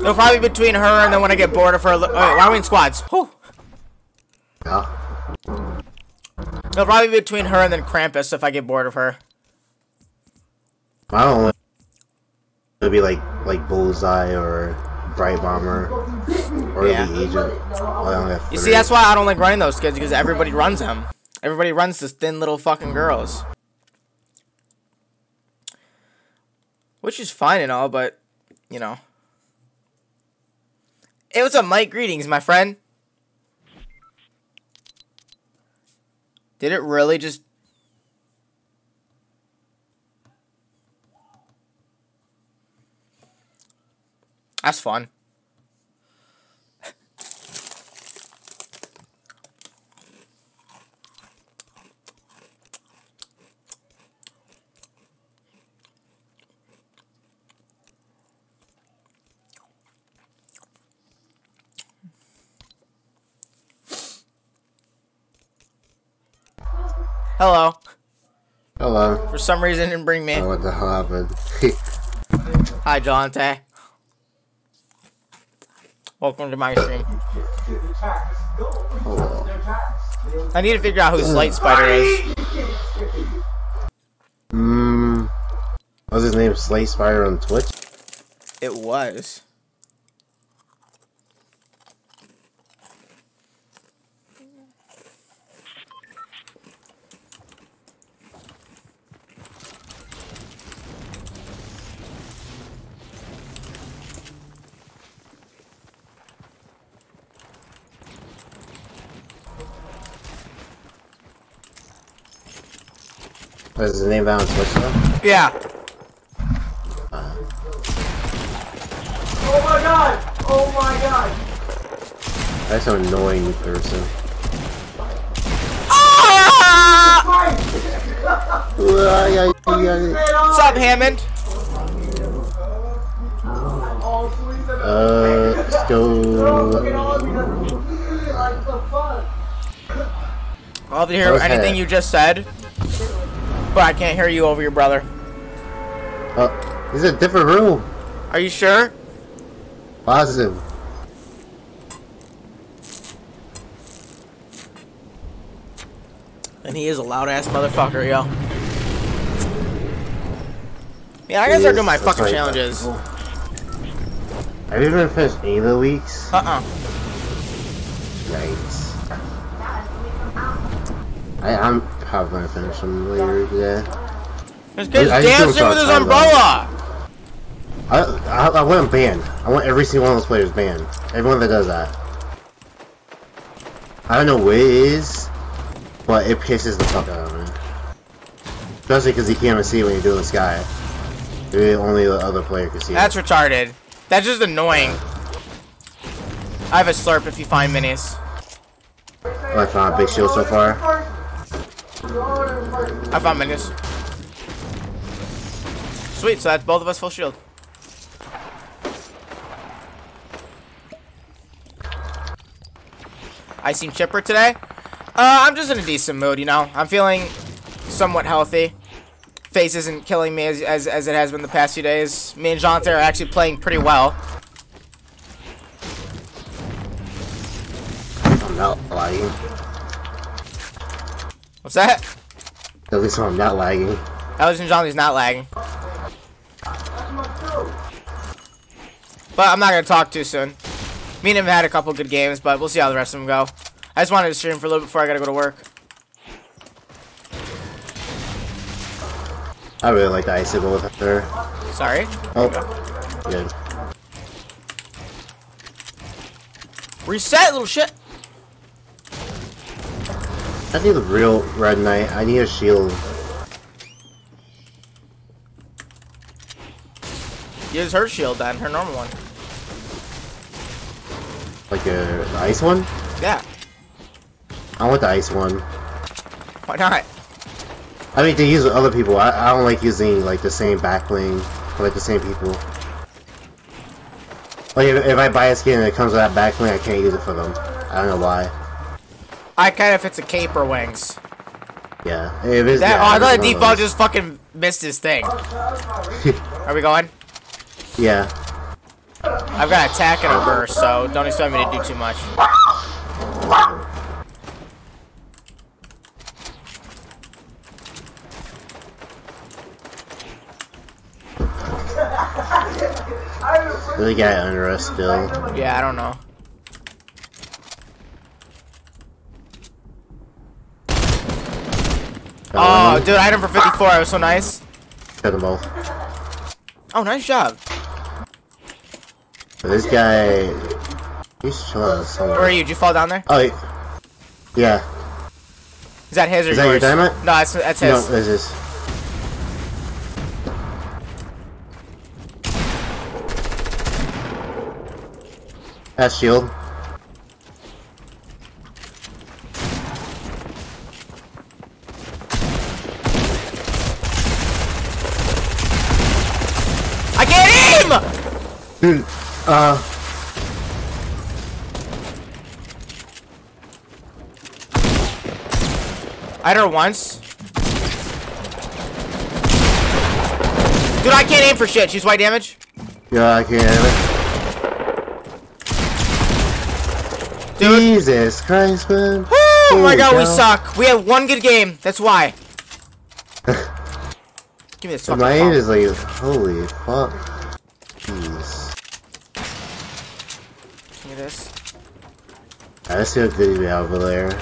It'll probably be between her and then when I get bored of her. Wait, why are we in squads? Whew. Yeah. It'll probably be between her and then Krampus if I get bored of her. I don't know. It'll be like like Bullseye or Brite Bomber or Yeah. the Agent. I only have You see, that's why I don't like running those kids because everybody runs them. Everybody runs this thin little fucking girls. Which is fine and all, but, you know. Hey, what's up, Mike? Greetings, my friend. Did it really just. That's fun. Hello. Hello. For some reason, didn't bring me. Oh, what the hell happened? Hi, Jonte. Welcome to my stream. oh. I need to figure out who Slight Spider is. Mmm. What's his name? Slay Spider on Twitch? It was. What's his name out on Twitch though? Yeah. Oh my god! Oh my god! That's an annoying person. Ah! What's What's up, Hammond? Uh, let's go. I'll have to hear Okay. anything you just said, but I can't hear you over your brother. Oh, this is a different room. Are you sure? Positive. And he is a loud ass motherfucker, yo. Yeah, I gotta start doing my fucking right. challenges. Have you even finished any of the weeks? Uh uh Yikes. I, I'm probably gonna finish them later today. This kid's I dancing with his umbrella! I, I, I want them banned. I want every single one of those players banned. Everyone that does that. I don't know what it is, but it pisses the fuck out of me. Especially because you can't even see when you're doing the sky. Maybe only the other player can see That's it. retarded. That's just annoying. I have a slurp if you find minis. I found a big shield so far. I found minis. Sweet, so that's both of us full shield. I seem chipper today. Uh, I'm just in a decent mood, you know. I'm feeling somewhat healthy. Face isn't killing me as, as, as it has been the past few days. Me and Jonte are actually playing pretty well. I'm not lagging. What's that? At least I'm not lagging. And Jonte's not lagging. But I'm not going to talk too soon. Me and him had a couple good games, but we'll see how the rest of them go. I just wanted to stream for a little before I got to go to work. I really like the icicle with her. Sorry. Oh, good. Reset, little shit. I need a real Red Knight. I need a shield. Use her shield then, her normal one. Like a the ice one? Yeah, I want the ice one. why not? I mean, to use with other people. I, I don't like using like the same backbling for like the same people. Like if, if I buy a skin and it comes with that backbling, I can't use it for them. I don't know why. I kind of if it's a cape or wings. Yeah, That, yeah, oh, I thought one default just fucking missed his thing. Are we going? Yeah. I've got attack and a burst, so don't expect me to do too much. The guy under us still. Yeah, I don't know. Oh, dude, I had him for 54. It was so nice. Cut them both. Oh, nice job. But this guy, he's chilling somewhere. Where are you? Did you fall down there? Oh, he- yeah. Is that his or Is that your yours? dynamite? No, that's, that's No, his. this is. That's shield. I get him! Dude, uh, I her once. Dude, I can't aim for shit. She's white damage. yeah, I can't aim it. Dude. Jesus Christ, man. Oh my god, we suck. We had one good game. That's why. Give me this fucking My aim is like, holy fuck. Jeez. Give me this. I see a guy over there.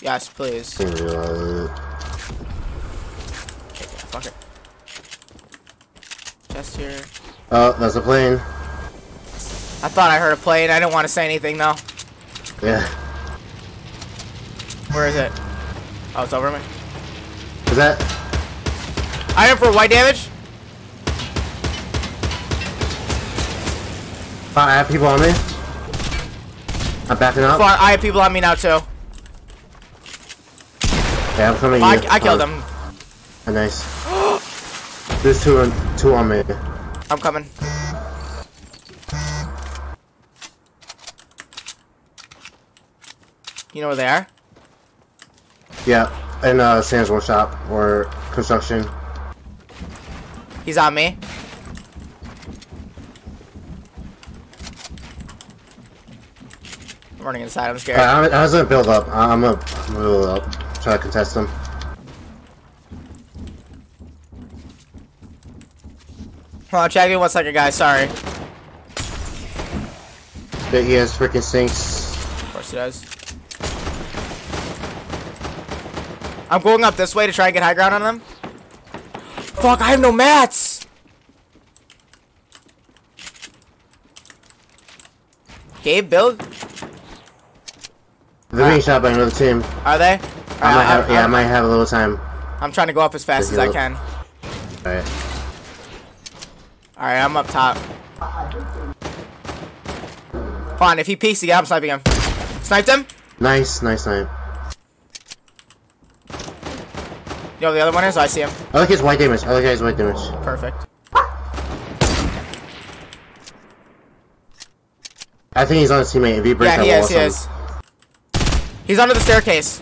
Yes, please. Didn't realize it. Fuck it. Chest here. Oh, that's a plane. I thought I heard a plane. I didn't want to say anything though. Yeah. Where is it? Oh, it's over me. Is that? Item for white damage. I have people on me. I'm backing up. I have people on me now too. Yeah, I'm coming. Oh, I. I killed Oh, them. oh, nice. There's two on two on me. I'm coming. You know where they are? Yeah, in uh, Sam's workshop or construction. He's on me. Running inside. I'm scared. Alright, I, I was gonna build up. I- I'm gonna build up. Uh, try to contest him. Hold on, check me one second, guys. Sorry. That he has freaking sinks. Of course he does. I'm going up this way to try and get high ground on them. Fuck, I have no mats! Gabe, build? They're being shot by another team. Are they? I might uh, have, yeah, I might have a little time. I'm trying to go up as fast as I can. Alright. Alright, I'm up top. On, if he peeks again, I'm sniping him. Sniped him? Nice, nice know where the other one is? Oh, I see him. I like his white damage. I like his white damage. Perfect. I think he's on his teammate. If he breaks Yeah, that he wall, is, he is. He's under the staircase.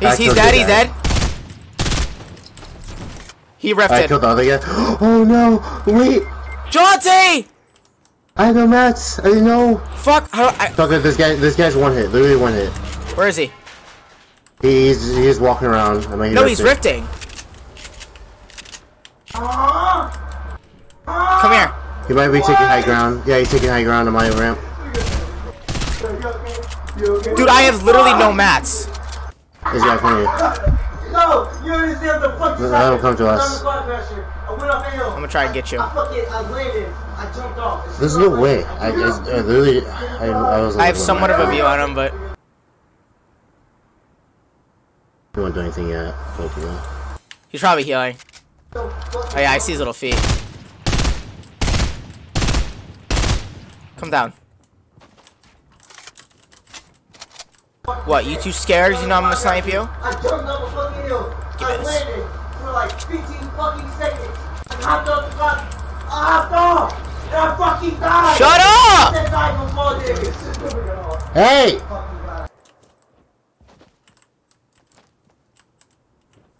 He's, he's dead, he's dead. He ripped I it. killed the other guy. Oh no! Wait! Jonte! I have no mats. I didn't know. Fuck, how do I, Fucker, this guy, this guy's one hit. Literally one hit. where is he? He's he's walking around. I mean, he No, he's it. rifting. Come here. He might be taking high ground. Yeah, he's taking high ground on my ramp. Dude, I have literally no mats. This guy coming here. No, you didn't see the fucking Let him come to us. I went up the hill. I'm gonna try and get you. I fucking, I landed. I jumped off. There's no way. I, I, I literally, I, I was. I have somewhat of a view on him, but He won't do anything yet. Hopefully. he's probably healing. Oh yeah, I see his little feet. Come down. What, you too scared? You know I'm gonna snipe you? I jumped up a fucking hill. Give me I this. landed for like 15 fucking seconds. I hopped up the front. I hopped off. And I fucking died. Shut up! That died before this. Hey!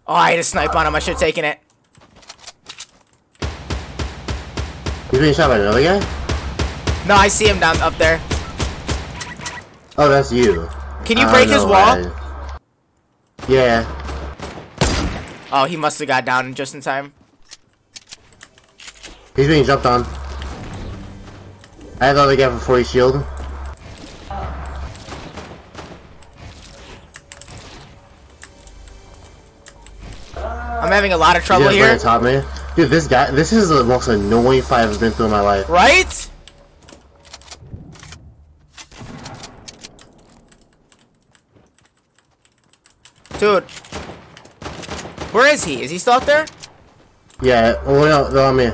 Oh, I had a snipe on him. I should have taken it. He's being shot by another guy? No, I see him down up there. Oh, that's you. Can you break his wall? why. Yeah. Oh, he must have got down just in time. He's being jumped on. I had the other guy for 40 shield. I'm having a lot of He trouble ran here. top me. Dude, this guy, this is the most annoying fight I've been through in my life. Right? Dude. Where is he? Is he still out there? Yeah, oh no, they're on me.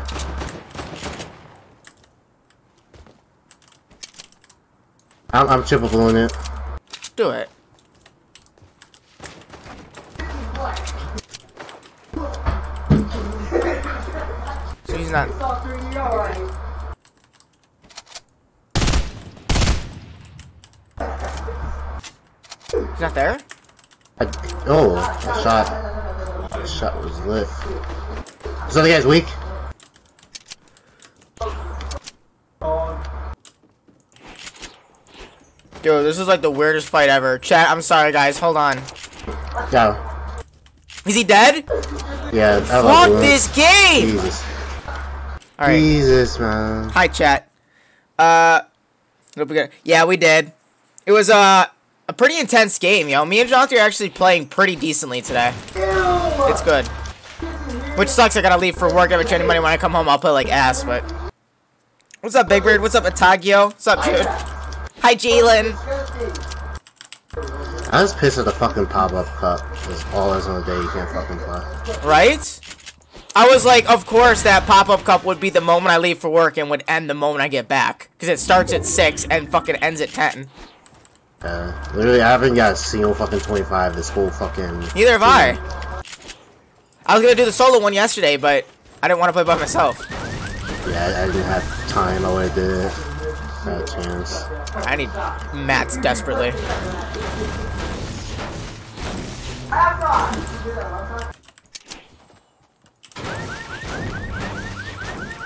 I'm, I'm triple blowing it. Do it. So he's not. Stop doing the alright. He's not there. I, oh, that shot. That shot was lit. This other guy's weak. Dude, this is like the weirdest fight ever. Chat, I'm sorry, guys. Hold on. Yeah. Is he dead? Yeah, I Fuck this game! Jesus. All right. Jesus, man. Hi, chat. Uh, hope we got- yeah, we did. It was uh, a pretty intense game, yo. Me and Jonathan are actually playing pretty decently today. It's good. Which sucks. I gotta leave for work. I haven't any money when I come home. I'll play like ass, but. What's up, Big Bird? What's up, Atagio? What's up, dude? Hi, Jalen. I was pissed at the fucking pop-up cup. Because all is on the day you can't fucking play. Right? I was like, of course, that pop-up cup would be the moment I leave for work and would end the moment I get back. Because it starts at 6 and fucking ends at 10. Uh, literally, I haven't got a single fucking 25 this whole fucking... Neither have I. I was gonna do the solo one yesterday, but I didn't want to play by myself. Yeah, I, I didn't have time. I did it. Not a chance. I need mats desperately.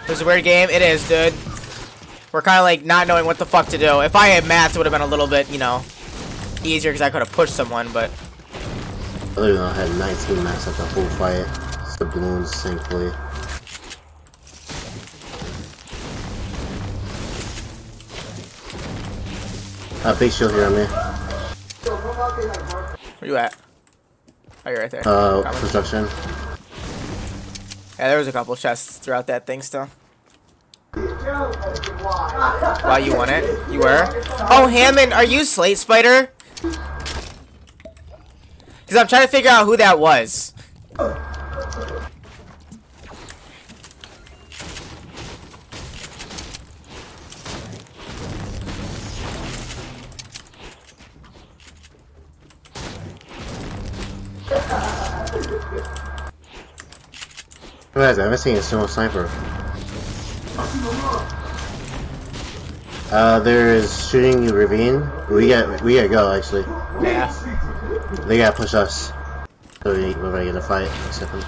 This is a weird game. It is, dude. We're kind of like not knowing what the fuck to do. If I had mats, it would have been a little bit, you know, easier because I could have pushed someone, but I literally I had 19 max at the whole fight. It's the balloons, thankfully. Uh, big shield here on me. where you at? Oh, you're right there. Uh, construction. Yeah, there was a couple chests throughout that thing still. Wow, you won it. You were? Oh, Hammond, are you Slate Spider? Because I'm trying to figure out who that was. Guys, I haven't seen a single sniper. Uh, there is shooting ravine. We got, we gotta go actually. Yeah. They gotta push us. So we, we're gonna get a fight in a second.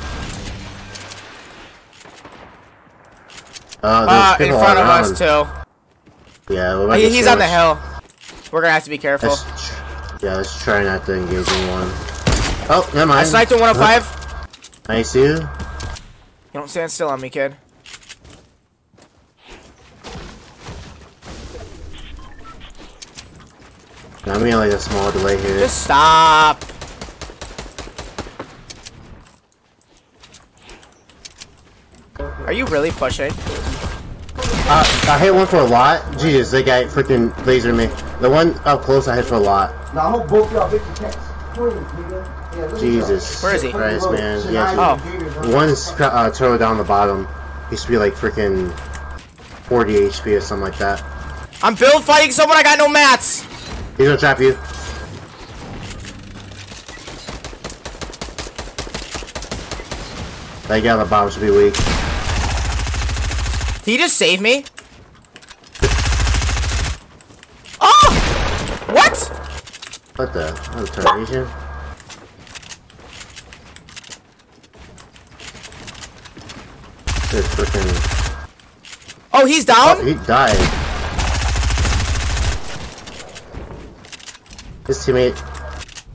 Uh, there's Uh, in front of us, too. Yeah, we might He- get he's on the hill. We're gonna have to be careful. Let's yeah, let's try not to engage anyone. Oh, never mind. I sniped him 105. I see you. You don't stand still on me, kid. I'm getting like a small delay here. Just stop. Are you really pushing? Uh, I hit one for a lot. Jesus, that guy freaking lasered me. The one up close I hit for a lot. Now I hope both y'all bitches catch. Please, nigga. Yeah, look at Jesus. Where is he? Christ, man. Yeah, Oh. One's uh, turtle down the bottom. Used to be like freaking 40 HP or something like that. I'm build fighting someone. I got no mats. He's gonna trap you. That guy on the bottom should be weak. Did he just save me? Oh! What? What the? What the termination? This freaking. Oh, he's down? Oh, he died. His teammate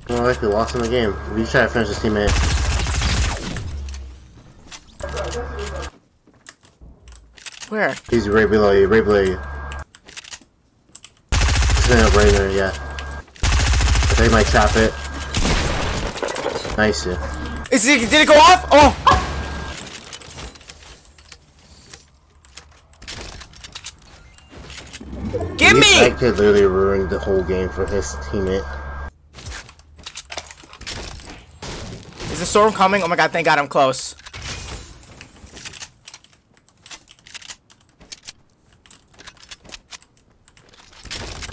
more likely lost in the game. We try to finish his teammate. Where? He's right below you, right below you. He's gonna up right there, yeah. I think might trap it. Nice, yeah. Is it, did it go off? Oh! Give me! That kid literally ruined the whole game for his teammate. Is the storm coming? Oh my god, thank god I'm close.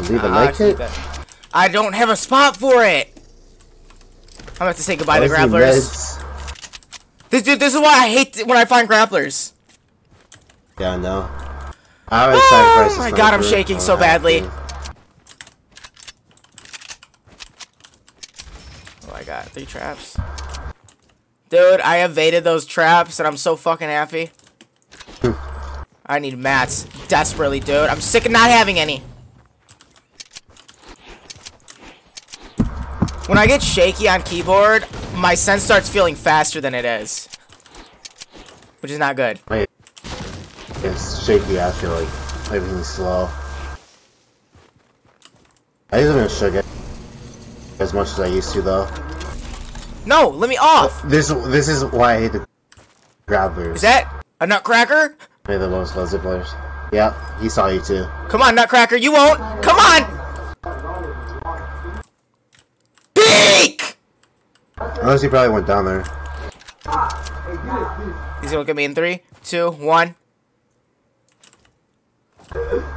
Leave a Ah, like keep it? it. I don't have a spot for it! I'm gonna have to say goodbye to the grapplers. This, dude, this is why I hate when I find grapplers. Yeah, I know. I Oh my god, I'm shaking so don't badly. Three traps. Dude, I evaded those traps and I'm so fucking happy. I need mats desperately, dude. I'm sick of not having any. When I get shaky on keyboard, my sense starts feeling faster than it is. Which is not good. It's shaky, feel like everything's slow. I haven't shook it as much as I used to though. No, let me off. This this is why I hate the grapplers. Is that a nutcracker? They're the most lousy players. Yeah, he saw you too. Come on, Nutcracker, you won't. Come on. Peek! Unless he probably went down there. He's gonna look at me in three, two, one.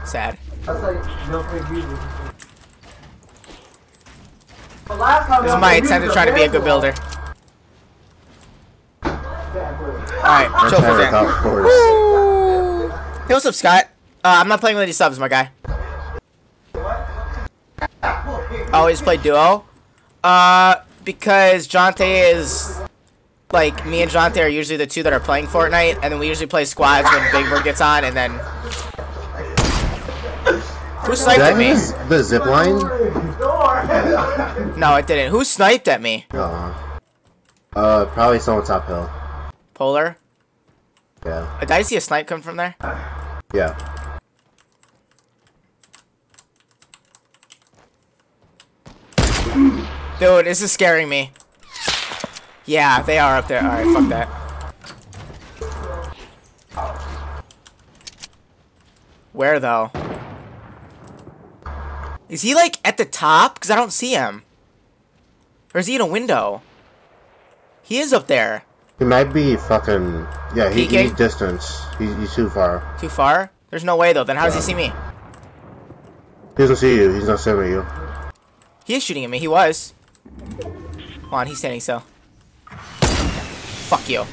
Sad. That's like no free music. The last time This is my free attempt to try to be a good builder. Alright, Let's chill try for to Dan. top course. Woo! Hey, what's up, Scott? Uh, I'm not playing with any subs, my guy. I always play duo. Uh, because Jonte is like me and Jonte are usually the two that are playing Fortnite, and then we usually play squads when Big Bird gets on, and then who sniped Did I at me? the zip line? Door. No, it didn't. Who sniped at me? Uh, uh, probably someone top hill. Polar. Yeah, Uh, Did I see a snipe come from there? yeah. Dude, this is scaring me. Yeah, they are up there. Alright, fuck that. Where, though? Is he, like, at the top? Because I don't see him. Or is he in a window? He is up there. He might be fucking. Yeah, he, he's distance. He's, he's too far. Too far? There's no way, though. Then how does he see me? He doesn't see you. He's not seeing you. He is shooting at me. He was. Come on, he's standing still. Fuck you.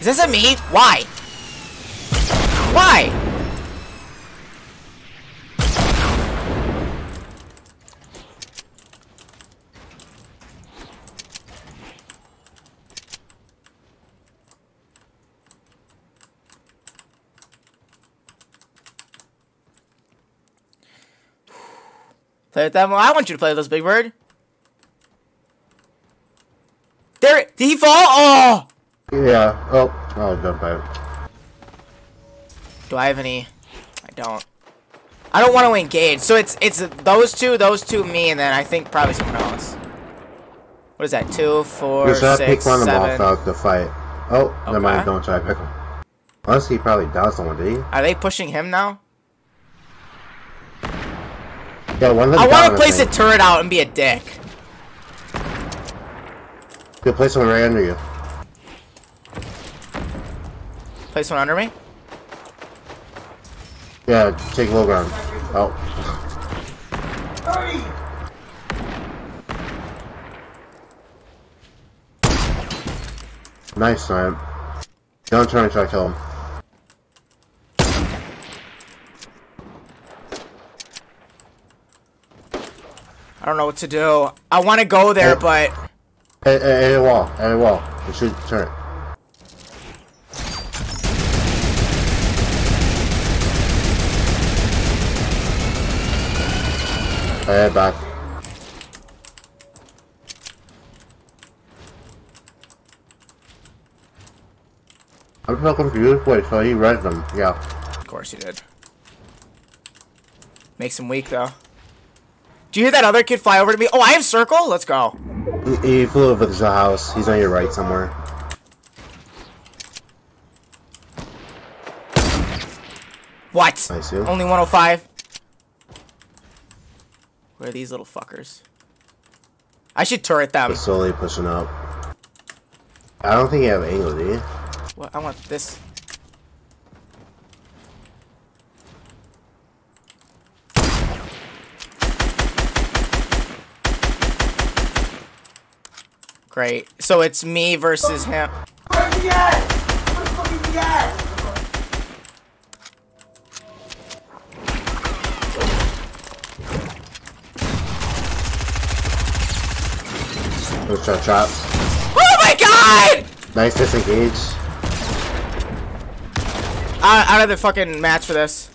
Is this at me? Why? Why? Play with them? Well, I want you to play with those, Big Bird. There, did he fall? Oh! Yeah. Oh, oh, jump out. Do I have any? I don't. I don't want to engage. So it's it's those two, those two, me, and then I think probably someone else. What is that? Two, four, Just gotta pick six, one of them off uh, seven. out the fight. Oh, never mind. Don't try to pick him. Unless he probably downed someone, did he? Are they pushing him now? Yeah, one I want to place a turret out and be a dick. Good place one right under you. Place one under me. Yeah, take low ground. Oh, Hurry! nice snipe. Don't try to kill him. I don't know what to do. I want to go there, but... Hey, hey, hey, wall, hey, wall. You should turn. Hey, back. I'm so confused. Wait, so he read them. Yeah. Of course he did. Makes him weak, though. Do you hear that other kid fly over to me? Oh, I have circle? Let's go. He, he flew over the house. He's on your right somewhere. What? I see. Only 105? Where are these little fuckers? I should turret them. They're slowly pushing up. I don't think you have angle, do you? What? I want this. Great. So it's me versus him. Where's the ass? Where the fuck is the ass? Let's try trap. Oh my god! Nice disengage. I, out of the fucking match for this.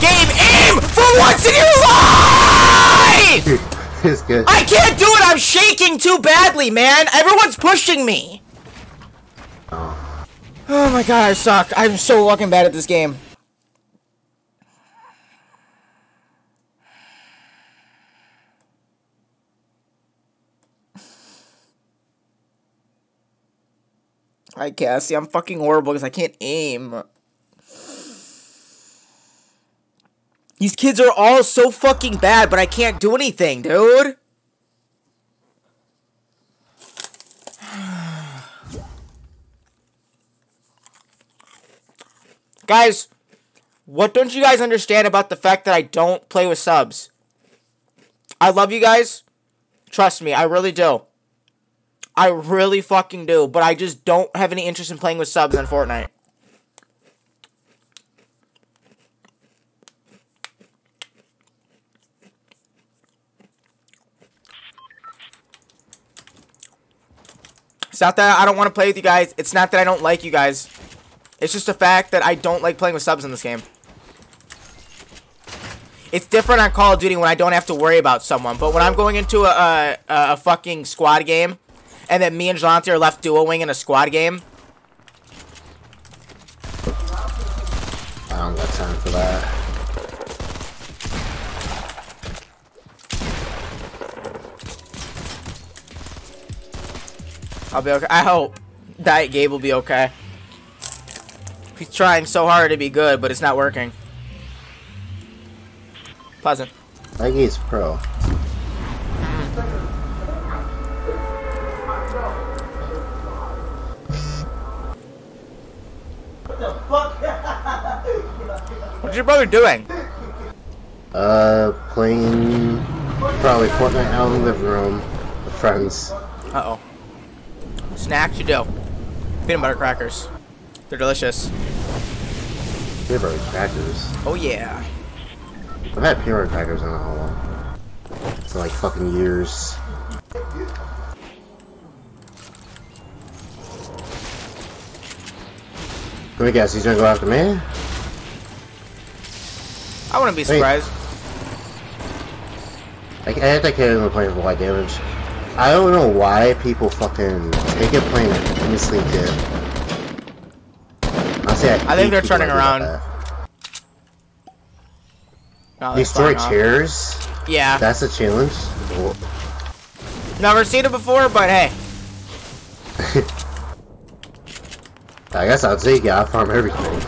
Game aim for once in your it's good. I can't do it. I'm shaking too badly, man. Everyone's pushing me. Oh. Oh my god, I suck. I'm so fucking bad at this game. I guess. See, I'm fucking horrible because I can't aim. These kids are all so fucking bad, but I can't do anything, dude. Guys, what don't you guys understand about the fact that I don't play with subs? I love you guys. Trust me, I really do. I really fucking do, but I just don't have any interest in playing with subs on Fortnite. It's not that I don't want to play with you guys. It's not that I don't like you guys. It's just a fact that I don't like playing with subs in this game. It's different on Call of Duty when I don't have to worry about someone. But when I'm going into a, a, a fucking squad game, and then me and Jelante are left duo-wing in a squad game, I don't got time for that. I'll be okay. I hope Diet Gabe will be okay. He's trying so hard to be good, but it's not working. Pleasant. That game's pro. What the fuck? What's your brother doing? Uh, playing probably Fortnite out in the living room with friends. Uh-oh. Snacks you do. Peanut butter crackers. They're delicious. Peanut butter crackers. Oh, yeah. I've had peanut butter crackers in a while. For like fucking years. Let me guess, he's gonna go after me? I wouldn't be surprised. Like, I had that kid in the plane for white damage. I don't know why people fucking take a plane and instantly dip. Honestly, I, I think they're turning around. No, These off. chairs? Yeah. That's a challenge? Never seen it before, but hey. I guess I'll take yeah, I farm everything.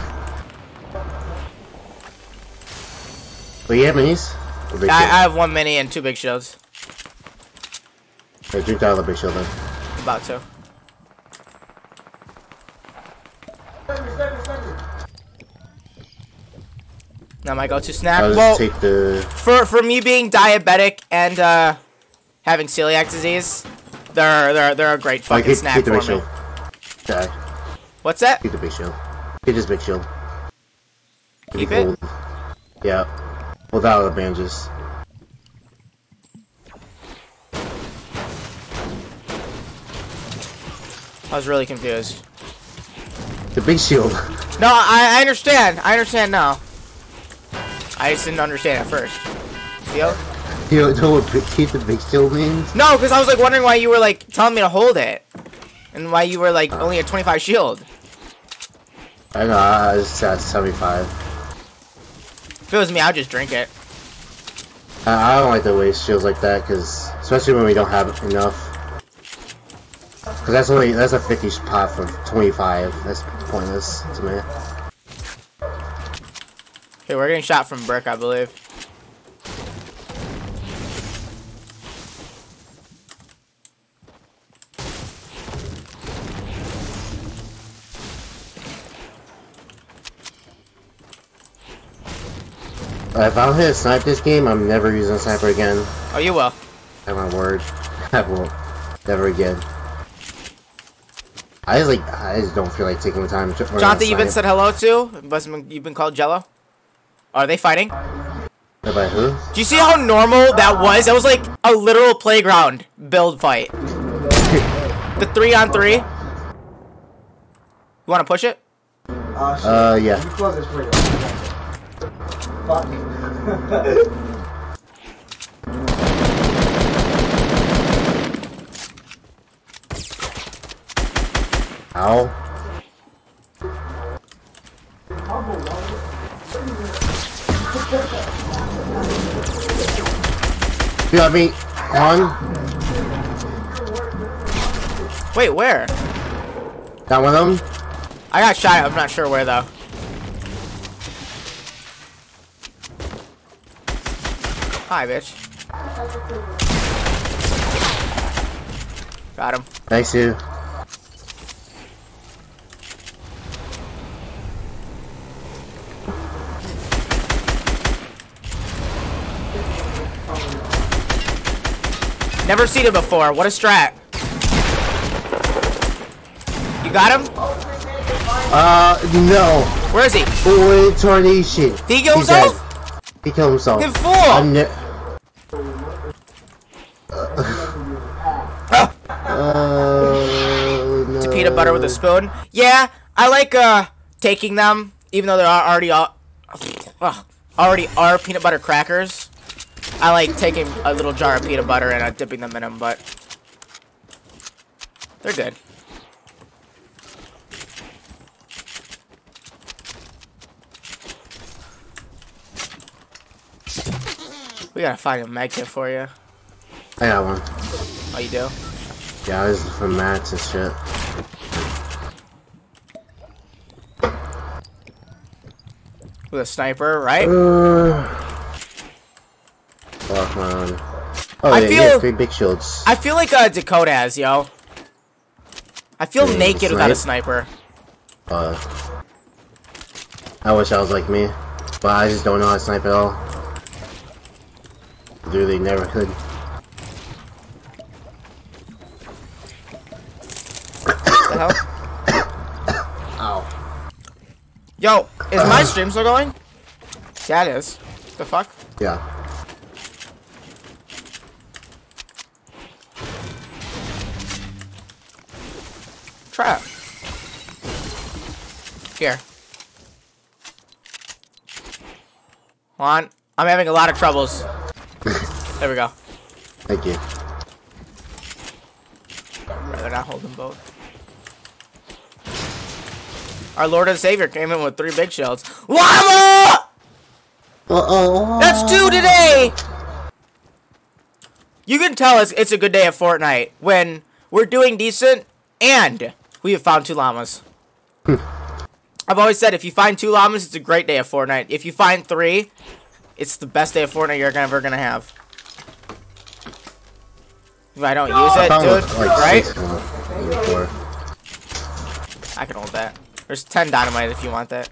But you have minis? I, I have one mini and two big shields. Hey, drink of the big shield then. I'm about to. Now my go-to snack. I'll Well, take the... for for me being diabetic and uh, having celiac disease, they're they're they're a great fucking keep, snack keep the for big me. shield. Die. What's that? Keep the big shield. Keep this big shield. Keep it. cool. Yeah. Without the bandages. I was really confused. The big shield. No, I, I understand. I understand now. I just didn't understand at first. Feel? You know what keep the big shield means? No, because I was like wondering why you were like telling me to hold it, and why you were like only a 25 shield. I know, I was at 75. If it was me, I'd just drink it. I, I don't like to waste shields like that, because especially when we don't have enough. Because that's only that's a 50 pot for 25. That's pointless to me. Okay, we're getting shot from Brick, I believe. If I don't hit a snipe this game, I'm never using a sniper again. Oh, you will. Have my word. I won't. Never again. I just like I just don't feel like taking the time to learn how to Jonathan, you've been said hello to. But You've been called Jello. Are they fighting? By who? Do you see how normal that was? That was like a literal playground build fight. The three on three. You want to push it? Oh. Uh, yeah. You close this for you. Fuck. Ow. You got me on. Wait, where? Got one of them. I got shot. I'm not sure where though. Hi, bitch. Got him. Thanks, you. Never seen it before. What a strat. You got him? Uh, no. Where is he? Boy, tarnation. Did he kill himself? He killed himself. You fool! I'm ne- uh, no. peanut butter with a spoon. Yeah, I like uh taking them, even though there are already uh, already are peanut butter crackers. I like taking a little jar of peanut butter and uh, dipping them in them, but they're good. We gotta find a med kit for you. I got one. Oh, you do? Yeah, this is from Max and shit. With a sniper, right? Uh, fuck, man. Oh, I yeah, feel- yeah, three big shields. I feel like uh, Dakota has, yo. I feel Yeah, naked without a sniper. Uh, I wish I was like me, but I just don't know how to snipe at all. Literally never could. What the hell? Ow. Yo, is my stream still going? Yeah, it is. The fuck? Yeah. Trap. Here. Hold on. I'm having a lot of troubles. There we go. Thank you. Rather not hold them both. Our Lord and Savior came in with three big shells. Llama! Uh-oh. That's two today! You can tell us it's a good day at Fortnite when we're doing decent and we have found two llamas. I've always said if you find two llamas, it's a great day at Fortnite. If you find three, it's the best day of Fortnite you're ever gonna have. If I don't use it, dude, like right? six more before. I can hold that. There's 10 dynamite if you want that.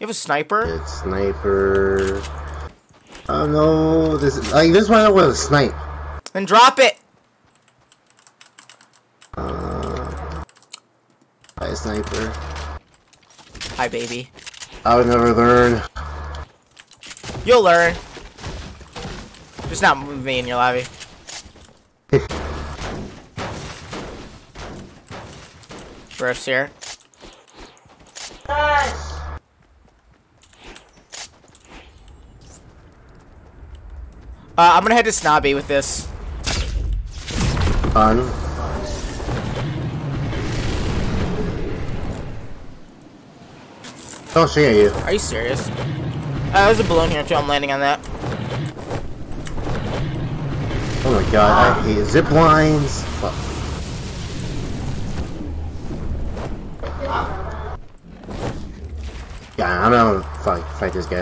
You have a sniper? It's sniper. Oh no, this is like this one with a snipe. Then drop it! Uh, a sniper. Hi, baby. I would never learn. You'll learn. Just not move me in your lobby. Bruce here. Uh, I'm gonna head to Snobby with this. Fun. Don't at you. Are you serious? Uh, there's a balloon here too. I'm landing on that. Oh my god, I hate zip lines. Fuck. Yeah, I'm gonna fight, fight this guy.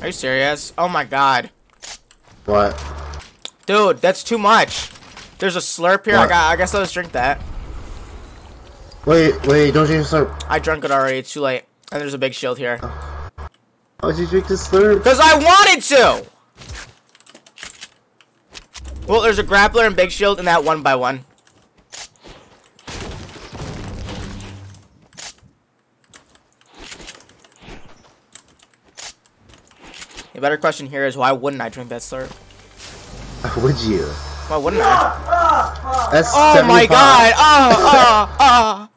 Are you serious? Oh my god. What? Dude, that's too much. There's a slurp here. I got. I guess I'll just drink that. Wait, wait, don't you slurp? I drank it already. It's too late. And there's a big shield here. Why'd you drink the slurp? Because I wanted to! Well, there's a grappler and big shield in that one by one. The better question here is why wouldn't I drink that slurp? Would you? Why wouldn't I? That's Oh my god! Ah, ah, ah!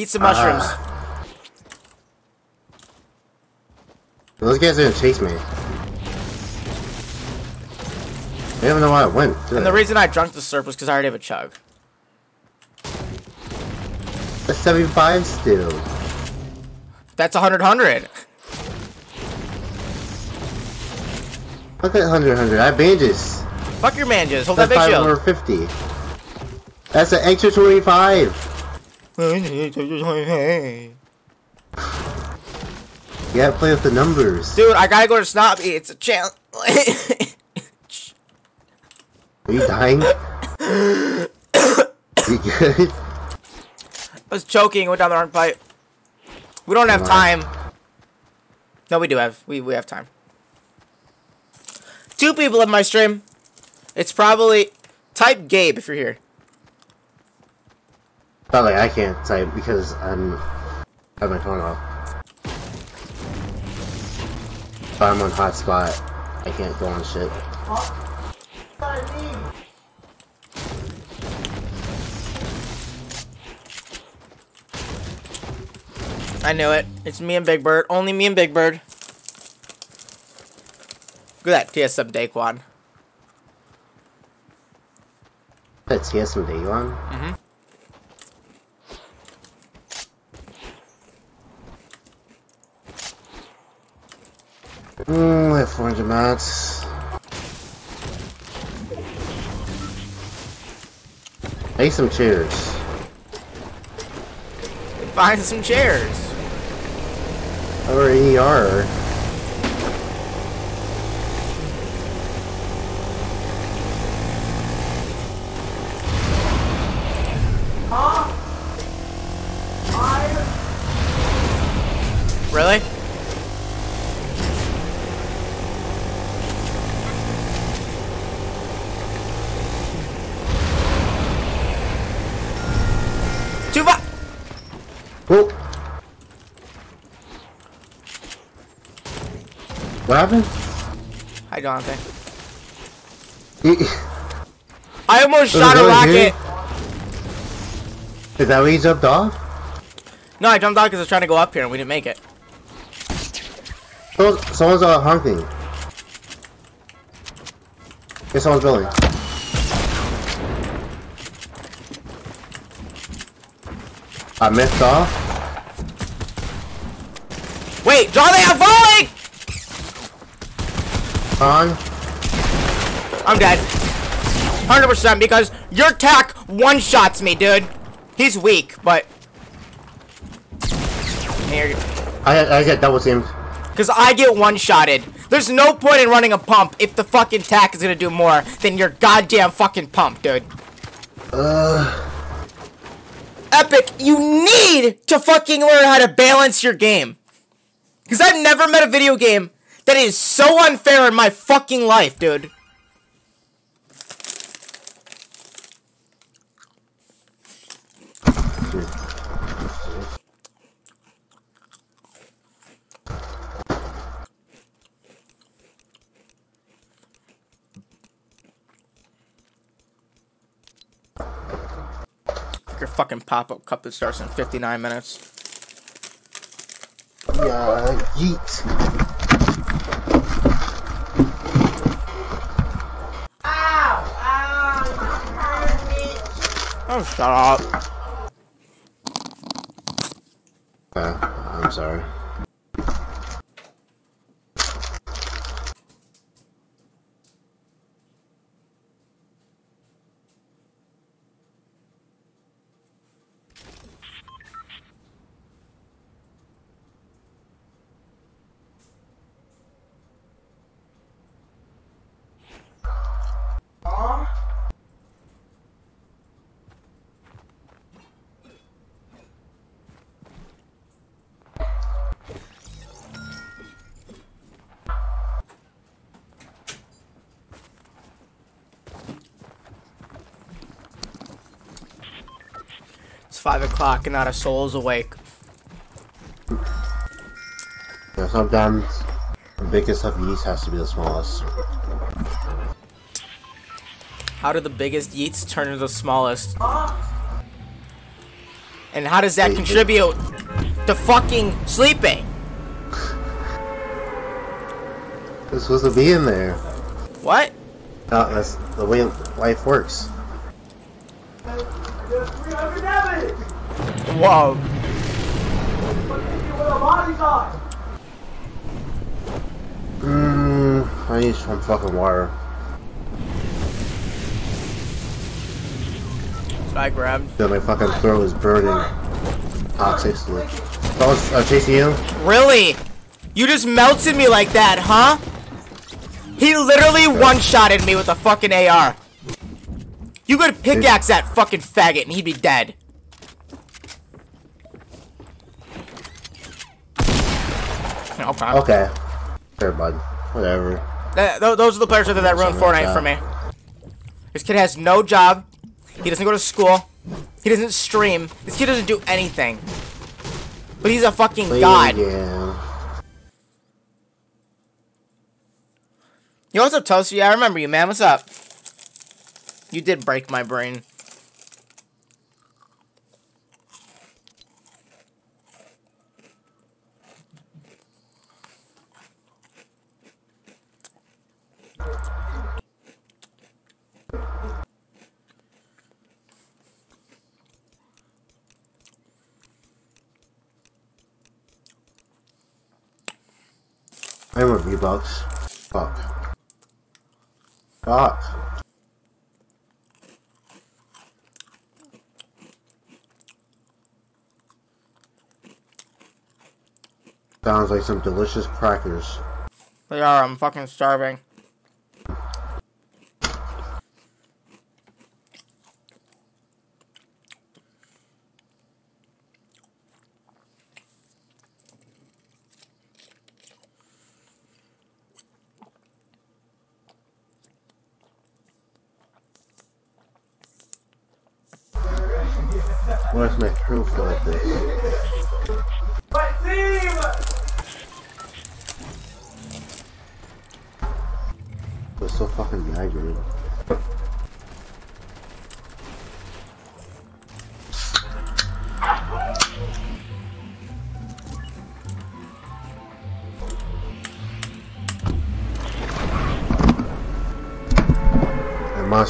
Eat some mushrooms. Ah. Those guys didn't chase me. They don't know why I went. And the reason I drank the slurp was because I already have a chug. That's 75 still. That's a hundred hundred. Look at 100, 100. I have bandages. Fuck your manjas. Hold That's that big shield. 550. That's an extra 25. You gotta play with the numbers. Dude, I gotta go to Snobby. It's a challenge. Are you dying? you good? I was choking. Went down the wrong pipe. We don't have Come time. No, we do have. We we have time. Two people in my stream. It's probably type Gabe if you're here. Not like I can't type because I'm I have my phone off. If I'm on hotspot, I can't go on shit. I knew it. It's me and Big Bird. Only me and Big Bird. Look at that TS7 Daquan. That's yes from day one. Mm, I have 400 mats. Need some chairs. Find some chairs. Or ER. Happened? Hi, Jonathan. I almost shot a rocket. Is that where you jumped off? No, I jumped off because I was trying to go up here and we didn't make it. Someone, someone's uh, honking. Someone's building. I missed off. Wait, Jonathan, I'm falling! On. I'm dead. 100% because your tac one-shots me, dude. He's weak, but... Here, I, I get double teamed. Because I get one-shotted. There's no point in running a pump if the fucking tac is gonna do more than your goddamn fucking pump, dude. Uh, Epic, you need to fucking learn how to balance your game. Because I've never met a video game that is so unfair in my fucking life, dude. Your fucking pop-up cup that starts in 59 minutes. yeah, yeet. Oh, shut up. Uh, I'm sorry. It's five o'clock and not a soul is awake. Yeah, sometimes the biggest of these has to be the smallest. How do the biggest yeats turn into the smallest? And how does that contribute to fucking sleeping? It's supposed to be in there. What? No, that's the way life works. There's 300 damage! Whoa. But hit you where the bodies are! Mmm, I need some fucking water. That's I grabbed. Then my fucking throat is burning. Toxically. That was uh, chasing you? Really? You just melted me like that, huh? He literally one-shotted me with a fucking AR. You could pickaxe that fucking faggot and he'd be dead. Okay. Okay. Fair, bud. Whatever. Th- th- those are the players that that ruined Something like Fortnite for me. This kid has no job. He doesn't go to school. He doesn't stream. This kid doesn't do anything. But he's a fucking Play god. again. Yo, what's up, Toast? Yeah, I remember you, man. What's up? You did break my brain. I'm a V-Bucks. Fuck. Fuck. Sounds like some delicious crackers. They are. I'm fucking starving.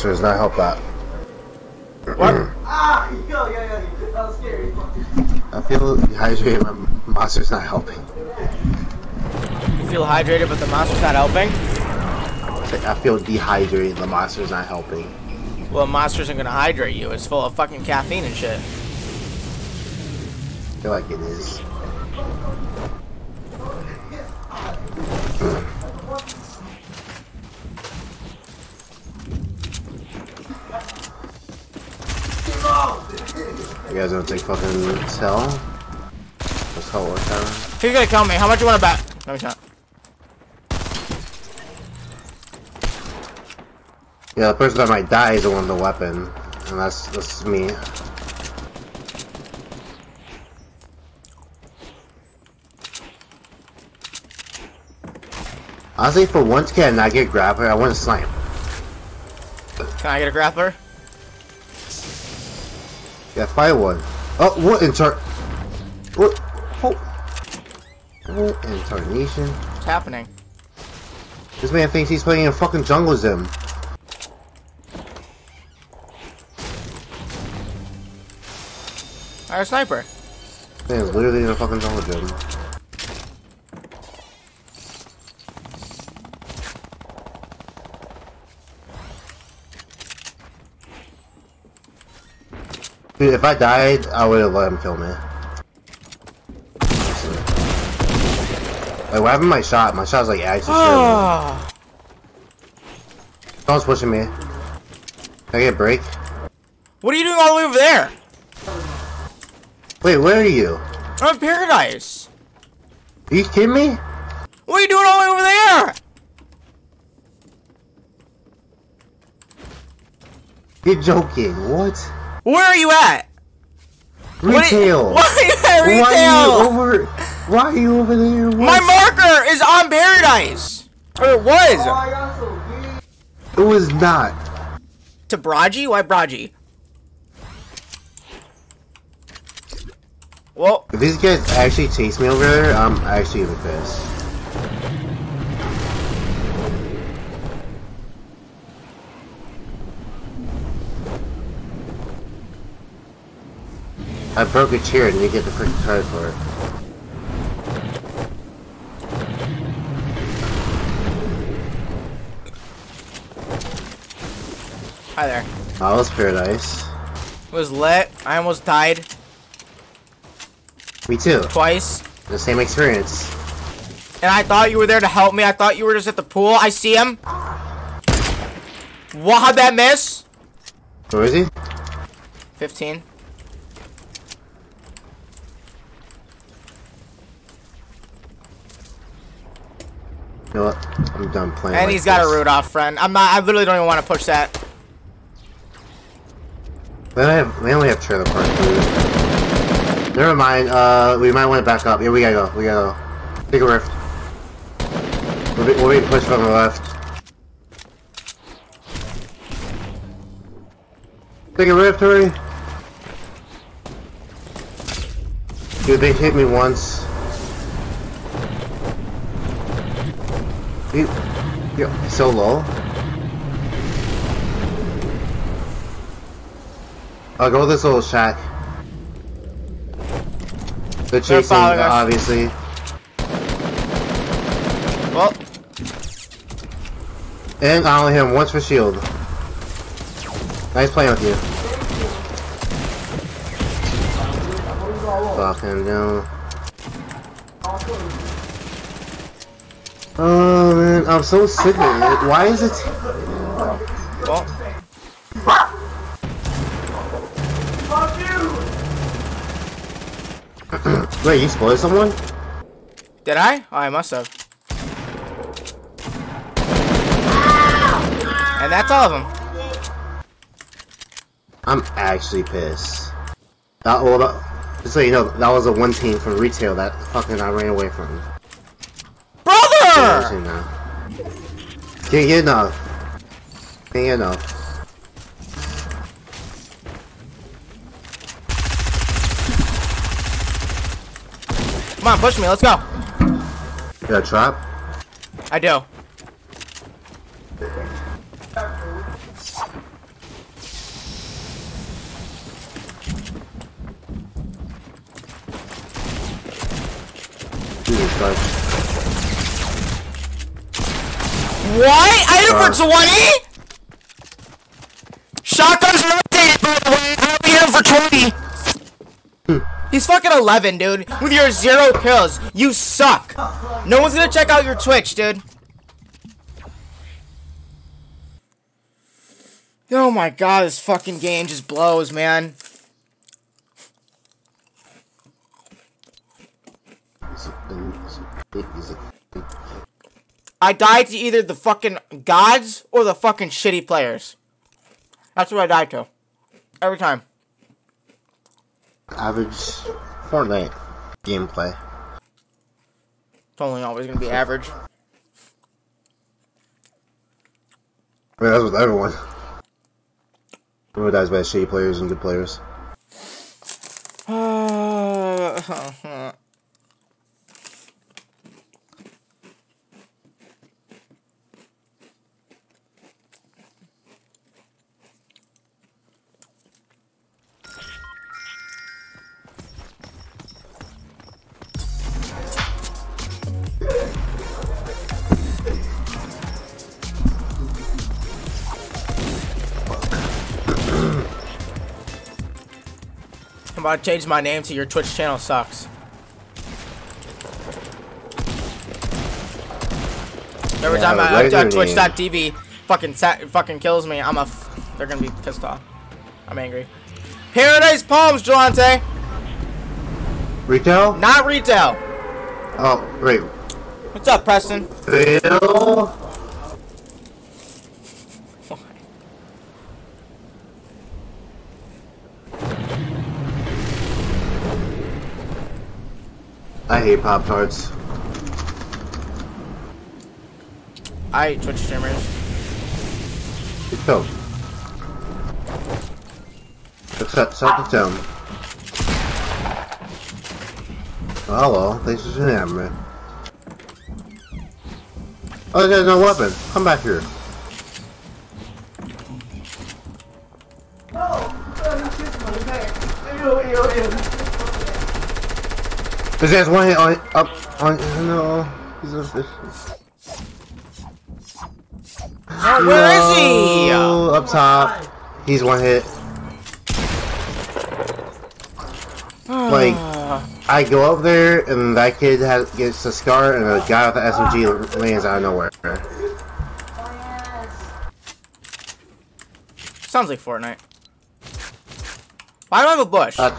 And monster does not help that. What? Ah! Yo, yo, yo, that was scary. I feel dehydrated, my monster's not helping. You feel hydrated, but the monster's not helping? Like, I feel dehydrated, the monster's not helping. Well, monster isn't gonna hydrate you. It's full of fucking caffeine and shit. I feel like it is. Guys don't take fucking cell? That's how it works out. Who's gonna kill me? How much you wanna bet? No, he's not. Yeah, the person that might die is the one with the weapon. And that's that's me. Honestly, for once can I get grappler, I want to snipe. Can I get a grappler? Yeah, fire one. Oh, what inter... What? Oh. What incarnation? What's happening? This man thinks he's playing in fucking jungle gym. I got a sniper. Man, literally in a fucking jungle gym. Dude, if I died, I would have let him kill me. Like, what happened to my shot? My shot's like actually. Oh. Someone's pushing me. Can I get a break? What are you doing all the way over there? Wait, where are you? I'm in paradise. Are you kidding me? What are you doing all the way over there? You're joking. What? Where are you at? What are you- Retail. Why are you at Why are retail? you over? Why are you over there? What? My marker is on paradise. Or it Oh, was. I got so big. It was not. To Braji? Why Braji? Well, If these guys actually chase me over there, I'm actually gonna be I broke a chair and you get the freaking card for it. hi there. Oh, that was paradise. It was lit. I almost died Me too. twice. The same experience. And I thought you were there to help me. I thought you were just at the pool. I see him. What? How'd that miss? Where is he? 15. You know what? I'm done playing. And like he's got a this. Rudolph friend. I'm not. I literally don't even want to push that. We only have, we only have trailer park food. Never mind, uh, we might want to back up. Yeah, we gotta go, we gotta go. Take a rift. We're, be- we're being pushed from the left. Take a rift, hurry! Dude, they hit me once. You, you're so low. I'll go with this little shack. They're chasing, us. obviously. Well, And I only hit him once for shield. Nice playing with you. Fuck him down. Oh man, I'm so sick of it. Why is it? you! Wait, you spoiled someone? Did I? Oh, I must have. And that's all of them. I'm actually pissed. That, that, just so you know, that was a one team from retail that fucking I ran away from. Now. Can't get enough. Can't get enough. Come on, push me. Let's go. You got a trap? I do. Jesus Christ. What? Item for Uh. 20? Shotgun's rotated, by the way. I'll be here for 20. He's fucking 11, dude. With your zero kills. You suck. No one's gonna check out your Twitch, dude. Oh my god, this fucking game just blows, man. I died to either the fucking gods or the fucking shitty players. That's what I died to. Every time. Average Fortnite gameplay. It's only always gonna be average. I mean, that's with everyone. Everyone dies by shitty players and good players. I'm about to change my name to your Twitch channel sucks. Every Yeah, time I write update. Twitch.tv fucking sat, fucking kills me, I'm a. F they're gonna be pissed off. I'm angry. Paradise Palms, Jelante. Retail? Not retail. Oh, wait. What's up, Preston? Retail? I hate Pop Tarts. I hate Twitch streamers. It's dope. Except set the tone. Oh well, thanks for saying man. Oh, there's no weapon. Come back here. No! Oh, he kissed my neck. Ew, Cause there's one hit on up on no. He's a fish. Oh, where is he? Up top. He's one hit. Like I go up there and that kid has gets a scar and a guy with the SMG lands out of nowhere. Sounds like Fortnite. Why do I have a bush? Uh,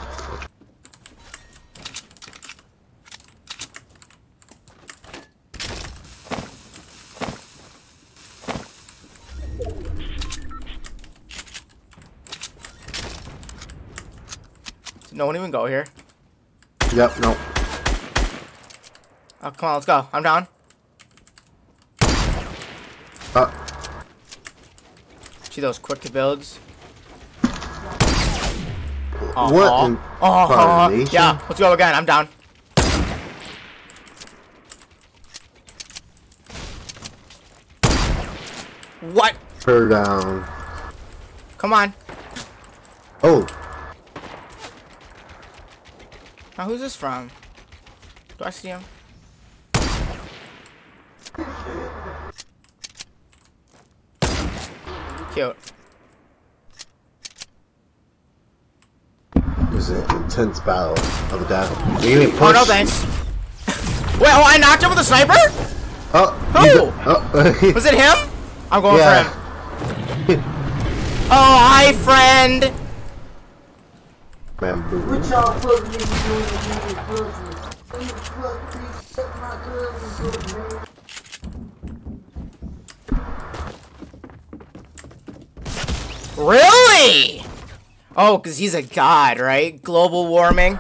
no one even go here? yep, no. Oh, come on, let's go. I'm down. Uh, See those quick builds? What Oh, yeah. Let's go again. I'm down. What? her down. Come on. Oh, Now, who's this from? Do I see him? Cute. it was an intense battle of the death. You even Oh, no thanks. Wait, oh, I knocked him with a sniper? Oh, Who? oh, Was it him? I'm going Yeah. for him. Oh, hi, friend. Man, boo. What y'all fuck niggas doing in these pussies? These fuck my man. Really? Oh, because he's a god, right? Global warming.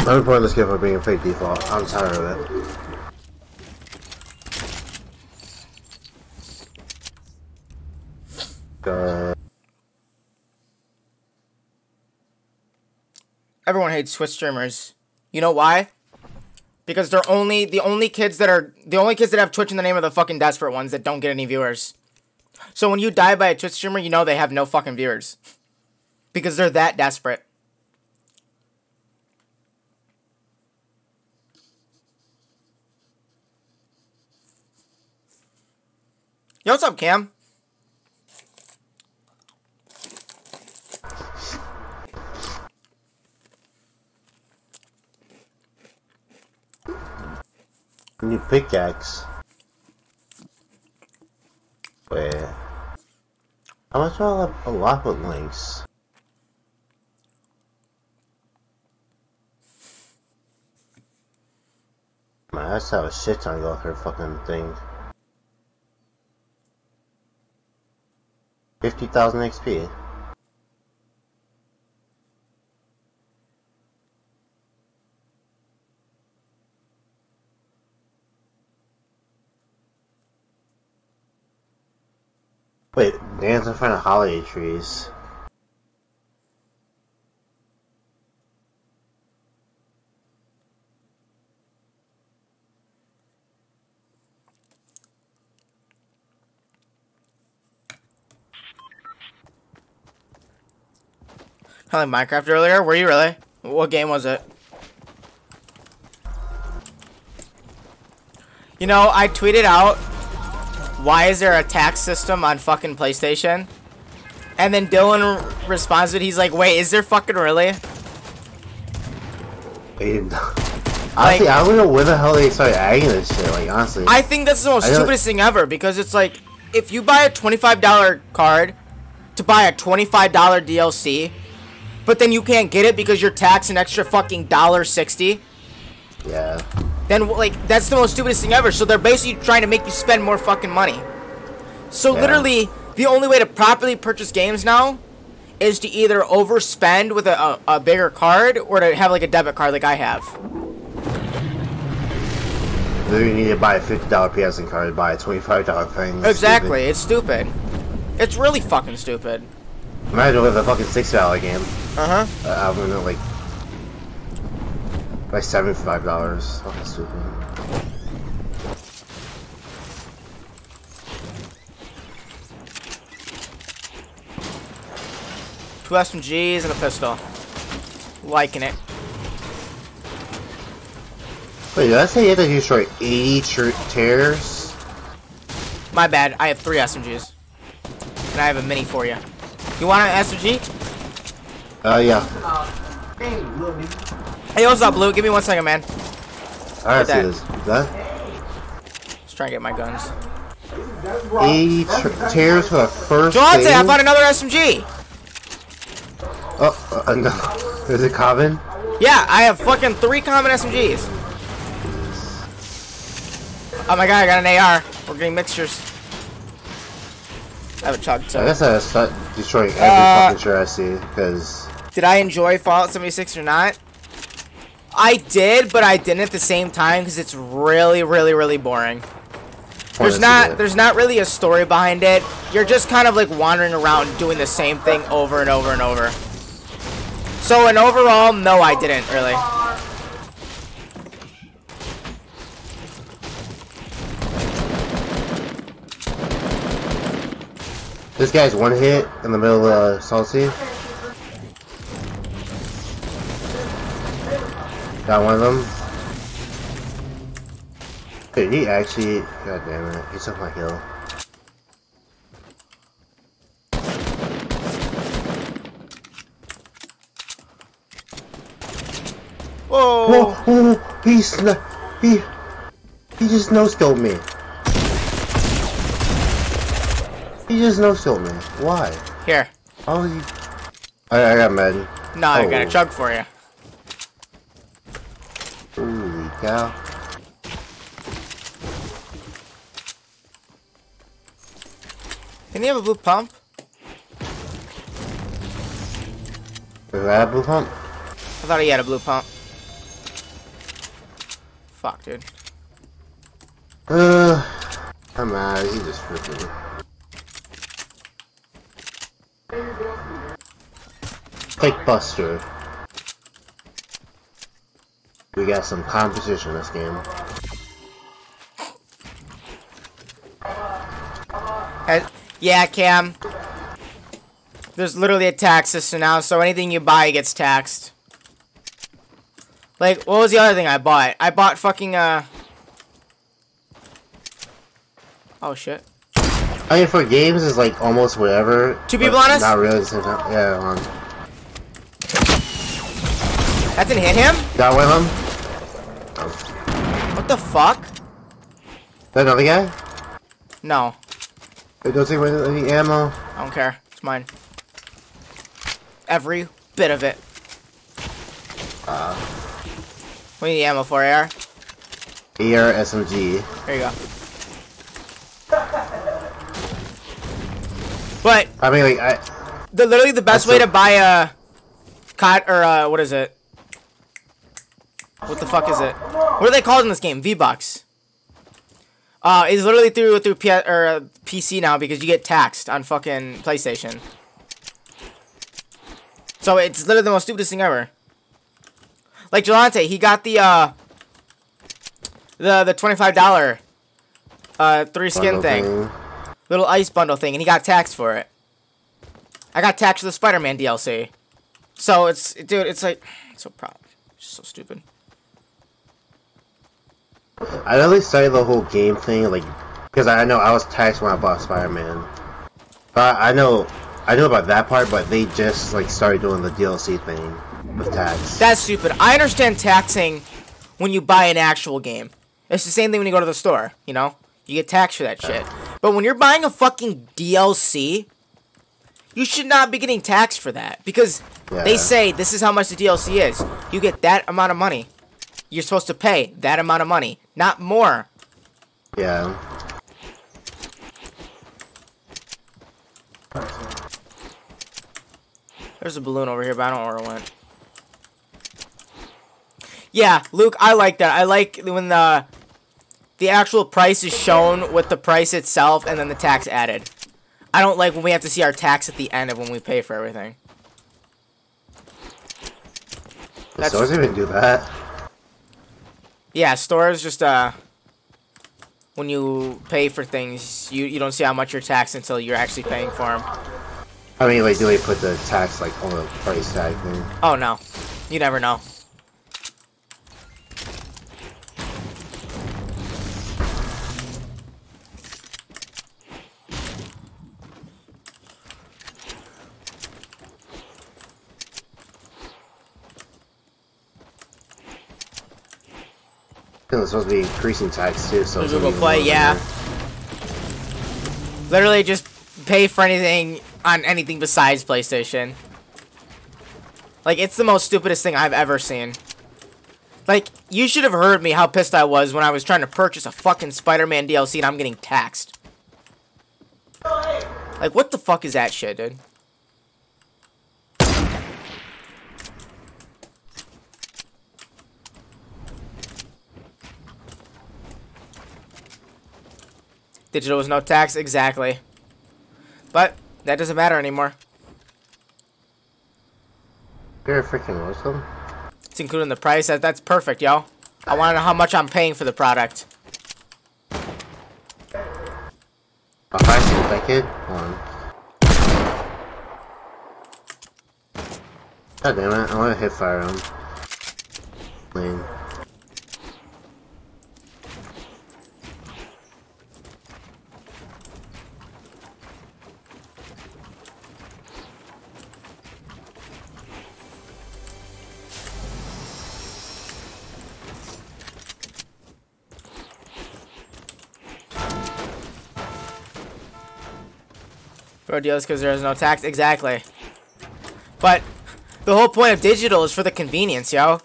I'm reporting this kid for being a fake default. I'm tired of it. Uh, Everyone hates Twitch streamers. You know why? Because they're only the only kids that are the only kids that have Twitch in the name of the fucking desperate ones that don't get any viewers. So when you die by a Twitch streamer, you know they have no fucking viewers. Because they're that desperate. Yo, what's up, Cam? New pickaxe. Wait. How much do I have a lot of links? Man, I just have a shit ton go through fucking thing. 50,000 XP. Eh? Wait, dance in front of holiday trees. Playing Minecraft earlier? Were you really? What game was it? You know, I tweeted out, why is there a tax system on fucking PlayStation? And then Dylan responds with, he's like, wait, is there fucking really? And, honestly, I don't know where the hell they started adding this shit. Like honestly, I think that's the most stupidest thing ever because it's like if you buy a $25 card to buy a $25 DLC, but then you can't get it because you're taxed an extra fucking dollar sixty, yeah. Then like that's the most stupidest thing ever. So they're basically trying to make you spend more fucking money. So Yeah. literally, the only way to properly purchase games now is to either overspend with a, a, a bigger card or to have like a debit card like I have. Then you need to buy a fifty dollar PSN card to buy a twenty five dollar thing. Exactly, it's stupid. It's really fucking stupid. stupid. Imagine with a fucking six dollar game. Uh huh. Uh, I'm gonna like like seventy five dollars. Fucking stupid. Two SMGs and a pistol. Liking it. Wait, did I say you had to destroy eighty tears? My bad. I have three SMGs. And I have a mini for you. You want an SMG? Uh, yeah. Hey, little nigga. Hey, what's up, Blue? Give me one second, man. Alright, see that. this. That Just trying to get my guns. Eighty tears for the first. Jonte, I found another SMG. Oh, uh, no. Is it Coven? Yeah, I have fucking three common SMGs. Oh my god, I got an AR. We're getting mixtures. I have a chug I too. guess I start destroying every Uh, fucking shirt I see because Did I enjoy Fallout 76 or not? I did, but I didn't at the same time because it's really, really, really boring. There's not there's not really a story behind it. You're just kind of like wandering around doing the same thing over and over and over. So in overall, no, I didn't really. This guy's one hit in the middle of uh, Salty. Got one of them. Dude, he actually. God damn it. He took my kill. Whoa! Whoa! Oh, he's. n- He. He just no scoped me. He just no scoped me. Why? Here. Oh, he. I, I got med. No, I got a Oh. chug for you. Cow. Can you have a blue pump? Is that a blue pump? I thought he had a blue pump. Fuck, dude. Uh, I'm mad. He just freaking. Fake Buster. We got some competition this game. Uh, yeah, Cam. There's literally a tax system now, so anything you buy gets taxed. Like, what was the other thing I bought? I bought fucking, uh... Oh, shit. I mean, for games, it's like almost whatever. Two people on us? Not really the same time. Yeah, um, That didn't hit him? got one of them. What the fuck? That another guy? No, It doesn't away any ammo. I don't care. It's mine. Every bit of it. Uh, What do you need ammo for, AR? AR SMG. There you go. But I mean, like, I. the literally the best way to buy a cot or uh what is it? What the fuck is it? What are they called in this game? V Bucks. Uh, is literally through through P or uh, PC now because you get taxed on fucking PlayStation. So it's literally the most stupidest thing ever. Like Jelante, he got the uh the the twenty five dollar uh three skin thing little ice bundle thing, and he got taxed for it. I got taxed for the Spider-Man DLC. So it's, dude, it's like, it's so proud. It's so stupid. I they started the whole game thing, like, because I know I was taxed when I bought Spider-Man. But I know, I know about that part, but they just, like, started doing the DLC thing. with tax. That's stupid. I understand taxing when you buy an actual game. It's the same thing when you go to the store, you know? You get taxed for that shit. But when you're buying a fucking DLC, you should not be getting taxed for that. Because they say this is how much the DLC is. You get that amount of money. You're supposed to pay that amount of money, not more. yeah. There's a balloon over here, but I don't know where it went. Yeah, Luke, I like that. I like when the the actual price is shown with the price itself and then the tax added. I don't like when we have to see our tax at the end of when we pay for everything. That's- stores even do that. Yeah, stores just uh when you pay for things, you you don't see how much you're taxed until you're actually paying for them. I mean, like, do they put the tax like on the price tag thing? Oh no, you never know. It's supposed to be increasing tax too, so it's Google Play, yeah. Literally just pay for anything on anything besides PlayStation. Like, it's the most stupidest thing I've ever seen. Like, you should have heard me how pissed I was when I was trying to purchase a fucking Spider-Man DLC and I'm getting taxed. Like, what the fuck is that shit, dude? Digital was no tax, exactly. But, that doesn't matter anymore. You're freaking Muslim? It's included in the price. That, that's perfect, y'all. I want to know how much I'm paying for the product. Oh, I see what that kid. Hold on. God damn it, I want to hit fire him. Lame. For deals because there's no tax. Exactly. But the whole point of digital is for the convenience, yo.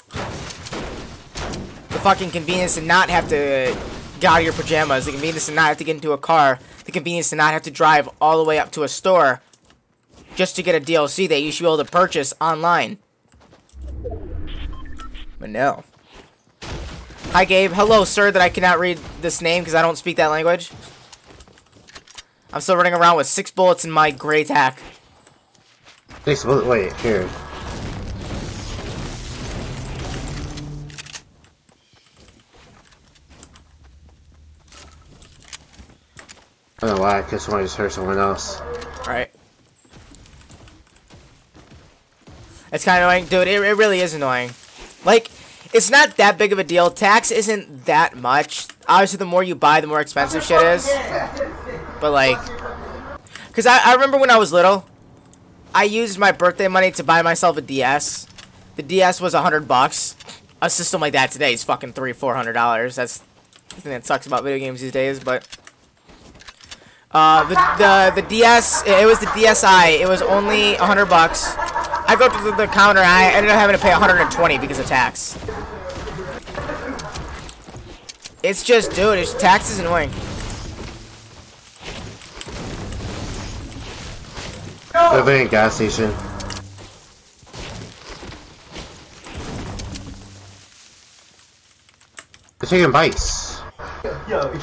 The fucking convenience to not have to get out of your pajamas. The convenience to not have to get into a car. The convenience to not have to drive all the way up to a store just to get a DLC that you should be able to purchase online. But no. Hi, Gabe. Hello, sir, that I cannot read this name because I don't speak that language. I'm still running around with six bullets in my gray tac. Thanks, well, wait, here. I don't know why, want to just hurt someone else. Right. It's kind of annoying. Dude, it, it really is annoying. Like, it's not that big of a deal. Tax isn't that much. Obviously, the more you buy, the more expensive shit is. But, like... Because I, I remember when I was little, I used my birthday money to buy myself a DS. The DS was a hundred bucks. A system like that today is fucking three, four hundred dollars. That's the thing that sucks about video games these days, but... Uh, the, the, the DS, it was the DSi, it was only a hundred bucks. I go to the, the counter, I ended up having to pay 120 because of tax. It's just, dude, it's tax is annoying. A gas station. They're taking bites. Yo,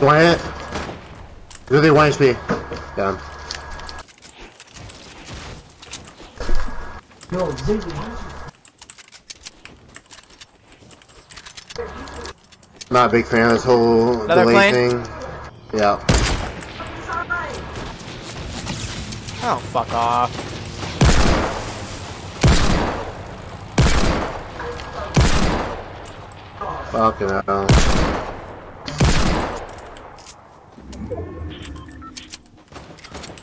want it? Really want HP. Down. yo, Ziggy, Not a big fan of this whole Another delay plane? thing. Yeah. Oh, fuck off. Fucking hell.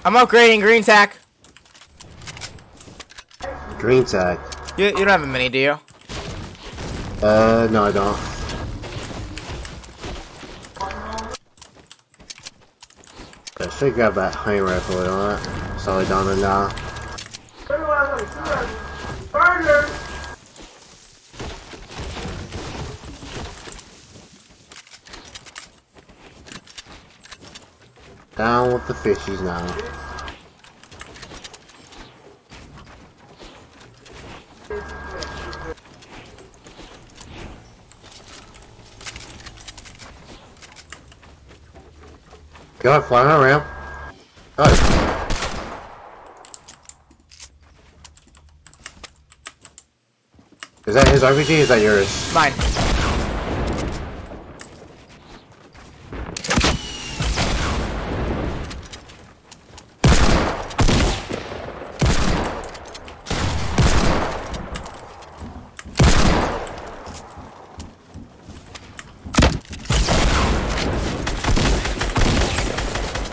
I'm upgrading green tac. Green tag. You, you don't have a mini, do you? Uh, no, I don't. I should grab that honey rifle, you know what? Down. Burger! Down with the fishies now. Go flying around. Oh. Is that his RPG? Is that yours? Mine.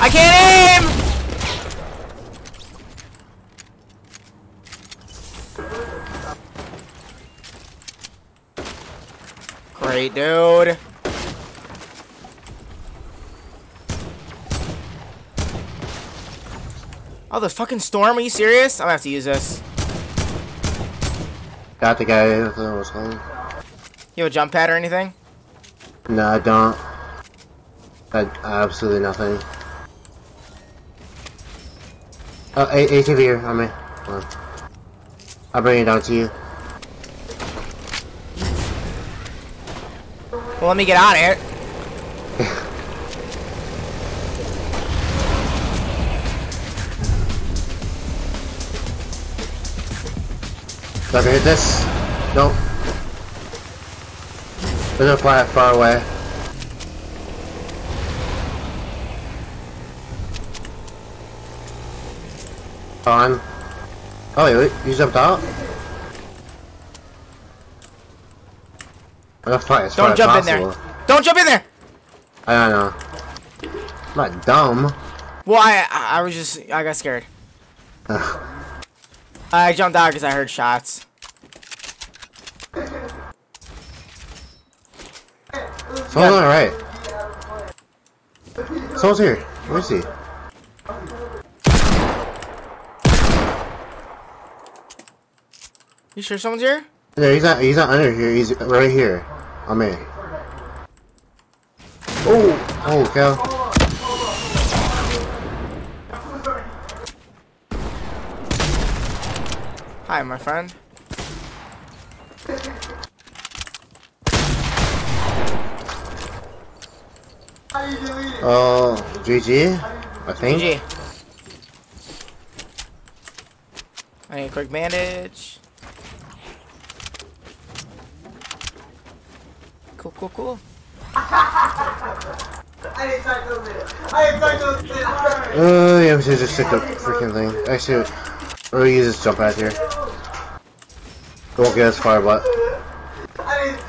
I can't aim! Great, dude. Oh, the fucking storm? Are you serious? I'm gonna have to use this. Got the guy that was home. You have a jump pad or anything? No, I don't. I, absolutely nothing. Oh, A ATV here on me. Hold on. I'll bring it down to you. Well, let me get on it. Hit this? Nope. There's no fly far away. On. Oh wait, wait, you jumped out? I'm gonna fly as Don't as jump in there. Don't jump in there! I don't know. I'm not dumb. Well, I, I I was just, I got scared. I jumped out because I heard shots. Someone's on the right. Someone's here. Where is he? You sure someone's here? No, he's not. He's not under here. He's right here. I'm in. Oh, oh, cow. Hi, my friend. Uh, oh, GG. I think. GG. I need a quick bandage. Cool, cool, cool. I didn't touch those minutes. I didn't touch those minutes. Alright. Oh, yeah, we should just stick the freaking thing. Actually, we'll use this jump pad here. It won't get as far, but. I didn't.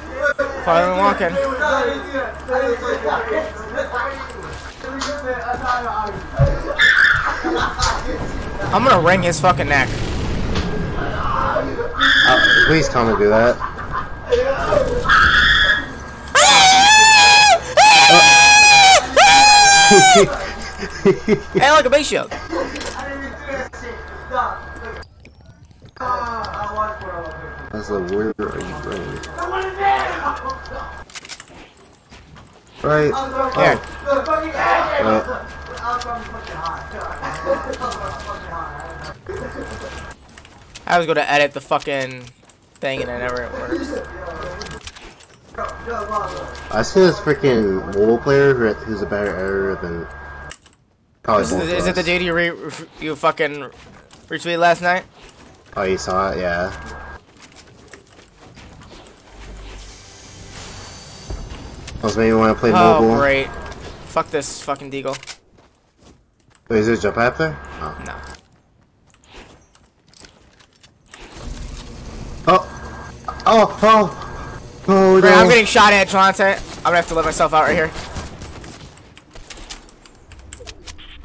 Fire and walking. I didn't do that. I didn't do that. I'm gonna wring his fucking neck. Uh, please come and do that. Hey, look, a base shield. I didn't even do that shit. Stop. I watched for all of it. That's a weird are you bringing? I want it there! Right. Here. Ass! Uh, I was probably fucking hot. I was fucking hot. I was gonna edit the fucking thing and it never works. I see this freaking mobile player who's a better editor than. Probably Is, both it- of is it the dude you re you fucking retweeted last night? Oh, you saw it? Yeah. Plus, maybe you want to play Oh, mobile. great. Fuck this fucking deagle. Wait, is there a jump out there? Oh. No. Oh! Oh! Oh! Oh, Great, no. I'm getting shot at, Trante. I'm gonna have to let myself out right here.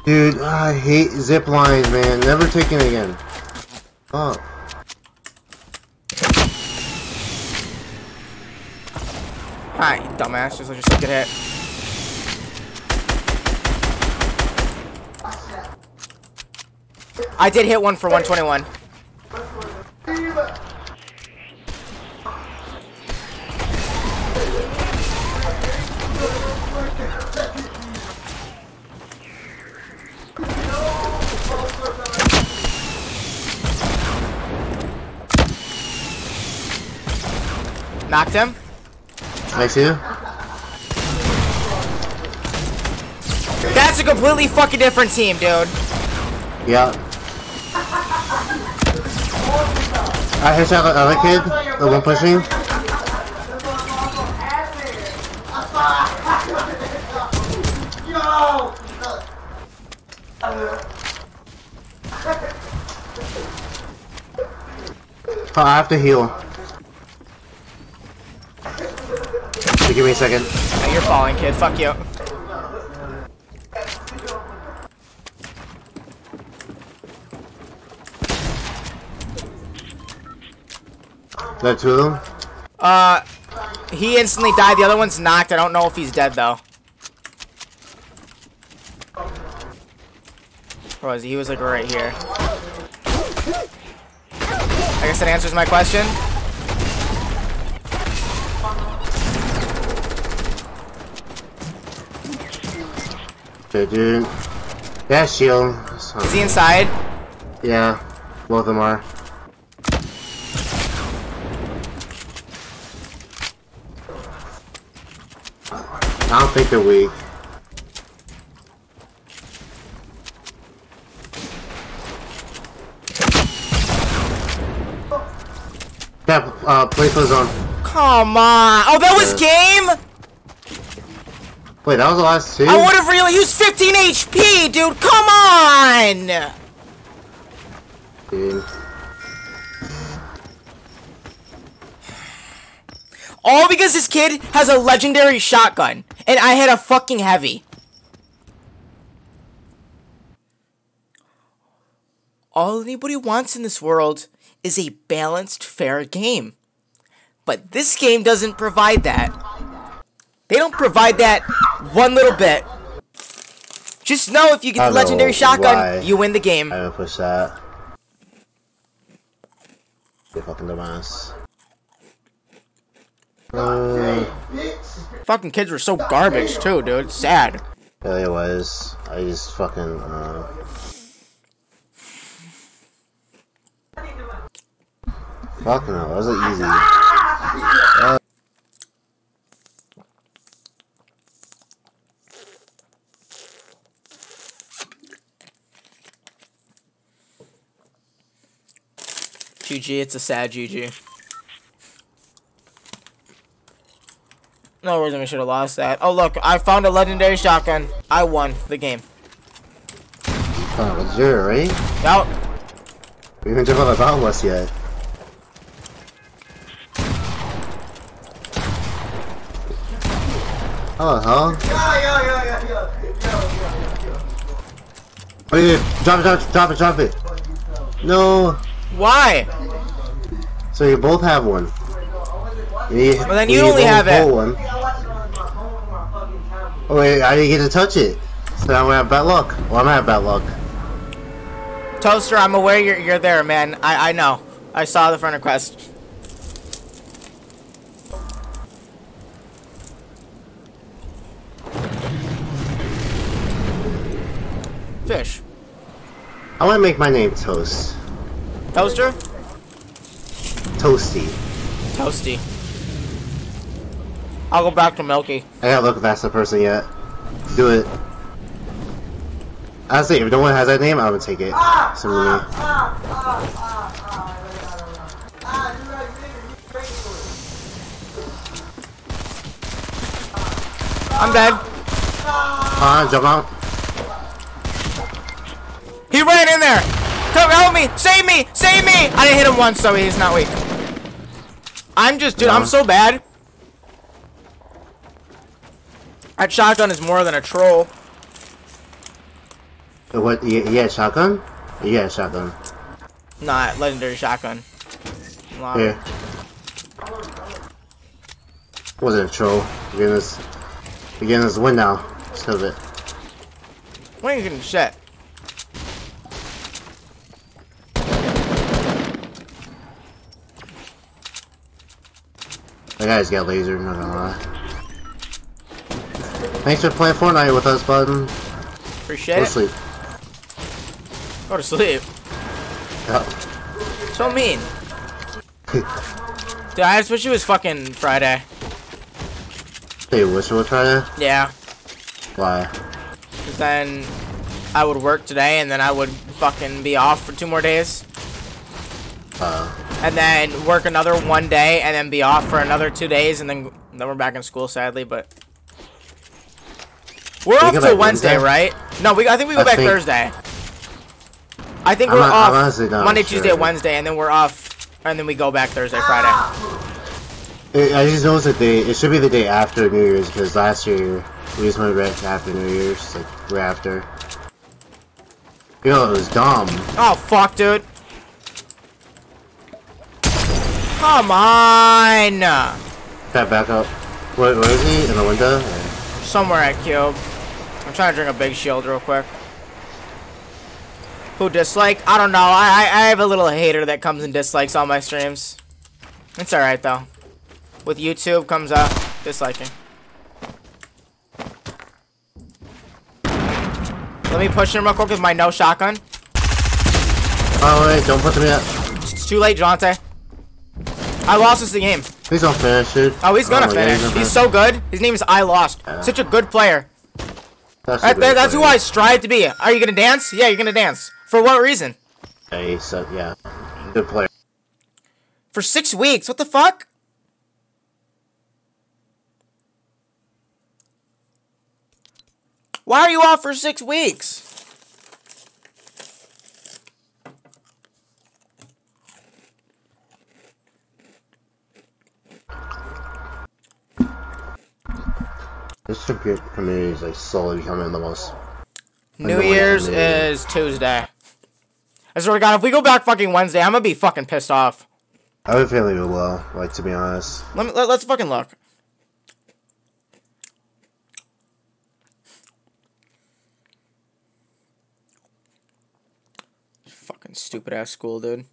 Dude, I hate zip lines, man. Never taking it again. Oh. Alright, you dumbass. Just let yourself get hit. I did hit one for 121. Knocked him. To you? That's a completely fucking different team, dude. Yeah. I headshot the other kid, the one pushing. Yo! Oh, I have to heal. Give me a second. Oh, you're falling, kid. Fuck you. That two of them? Uh, he instantly died. The other one's knocked. I don't know if he's dead, though. Where was he? He was, like, right here. I guess that answers my question. Okay, dude. Yeah, shield. Is he inside? Yeah, both of them are. I don't think they're weak. Yeah, uh, play for zone. Come on. Oh, that was game? Wait, that was the last two? I would have really used 15 HP, dude. Come on. Dude. All because this kid has a legendary shotgun, and I had a fucking heavy. All anybody wants in this world is a balanced, fair game. But this game doesn't provide that. They don't provide that one little bit. Just know if you get the legendary shotgun, you win the game. I didn't push that. You fucking dumbass. Uh, Fucking kids were so garbage too, dude. It's sad. yeah, it was. I just fucking, uh... Fuck no, that wasn't easy. Uh, GG, it's a sad GG. No reason we should have lost that. Oh look, I found a legendary shotgun. I won the game. oh, legit, right? Out. We haven't on the bus yet. Oh, huh? Yo, yo, yo, yo, yo, yo, yo, yo. Oh, yeah, drop it, drop it, drop it, drop it. No. Why? So you both have one. Well, then you only have it. One. Oh wait, I didn't get to touch it. So I'm gonna have bad luck. Well, I'm gonna have bad luck. Toaster, I'm aware you're you're there, man. I I know. I saw the friend request. Fish. I want to make my name Toast. Toaster? Toasty. Toasty. I'll go back to Milky. I gotta look that's the person yet. Do it. I say if no one has that name, I would take it. Similarly. I'm dead. Ah, jump out. He ran in there. Come help me. Save me. Save me. I didn't hit him once, so he's not weak. I'm just, dude, I'm so bad. That shotgun is more than a troll. What? You shotgun? Had shotgun. Not legendary shotgun. Lava. Here. Wasn't a troll. You're getting this. You're getting this win now. 'cause of it. When are you getting shit? That guy's got laser, not gonna lie. Thanks for playing Fortnite with us, button. Appreciate Go it. Go to sleep. Go to sleep. Yeah. So mean. Dude, I just wish it was fucking Friday. Hey, wish it was Friday? Yeah. Why? Cause then I would work today and then I would fucking be off for two more days. Uh, And then work another one day and then be off for another two days and then then we're back in school sadly, but we're We off till Wednesday, Wednesday? right? No, we I think we go I back think- Thursday. I think I'm we're not- off I'm honestly not Monday, sure. Tuesday, Wednesday, and then we're off, and then we go back Thursday, Friday. I I just noticed that they, it should be the day after New Year's because last year we just went right after New Year's, like right after. Know, it was dumb. Oh fuck, dude! Come on! Got back up. What, what is he? In the window? Somewhere at Cube. I'm trying to drink a big shield real quick. Who dislike? I don't know. I, I I have a little hater that comes and dislikes all my streams. It's alright though. With YouTube comes uh disliking. Let me push him real quick with my no shotgun. Oh wait, don't put me up. It's too late, Jonte. I lost this game. He's don't finish it. Oh, he's gonna God, finish. gonna He's so good. His name is I Lost. Yeah. Such a good player. That's, that- great that's who. I strive to be. Are you gonna dance? Yeah, you're gonna dance. For what reason? Yeah, he's so, yeah. Good player. For six weeks. What the fuck? Why are you off for six weeks? This compu- community is like slowly becoming the most. New Year's is Tuesday. I swear to God, if we go back fucking Wednesday, I'm gonna be fucking pissed off. I have a feeling it will. Uh, like to be honest. Let me let, let's fucking look. Fucking stupid ass school, dude.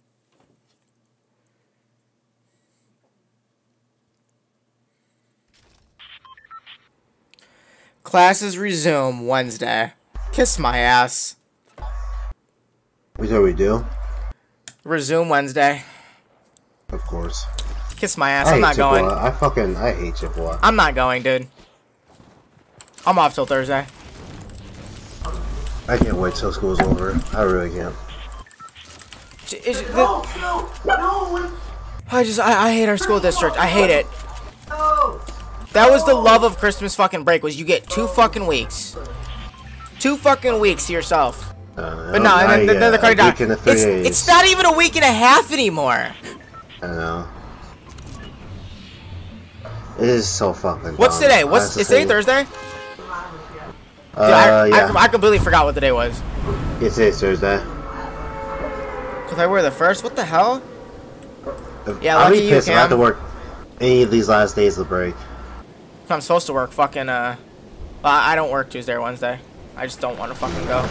Classes resume Wednesday. Kiss my ass. We what we do. Resume Wednesday. Of course. Kiss my ass. I I'm hate not going. I fucking I hate Chippewa. I'm not going, dude. I'm off till Thursday. I can't wait till school's over. I really can't. J- is- No, no, no, I just, I, I hate our school district. I hate it. no. That was the love of Christmas fucking break. Was you get two fucking weeks, two fucking weeks to yourself. Uh, But no, and then, then, then the card card down. week and three It's, it's not even a week and a half anymore. I know. It is so fucking. What's today? What's is today. Thursday? Dude, Uh, I, yeah. I, I completely forgot what the day was. It's today's Thursday. Cause I were the first. What the hell? Yeah, I'll be you, pissed if I have to work any of these last days of the break. I'm supposed to work fucking. Uh, well, I don't work Tuesday or Wednesday. I just don't want to fucking go.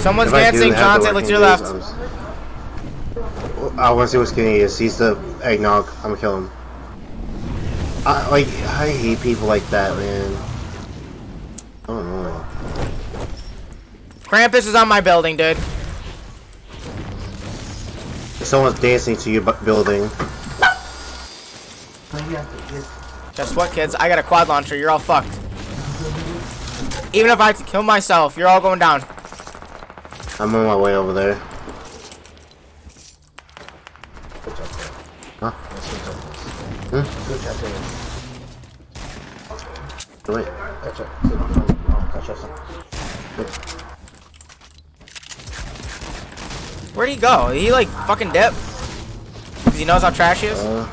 Someone's If dancing. have John, to say, work look to your left. I want to see what skinny is. He's the eggnog. I'm gonna kill him. I, like, I hate people like that, man. Oh no. Krampus is on my building, dude. Someone's dancing to your bu- building, Guess what, kids? I got a quad launcher. You're all fucked. Even if I have to kill myself, you're all going down. I'm on my way over there. Huh? Hmm? Wait. Where'd he go? He like fucking dip? Cause he knows how trash he is? Uh,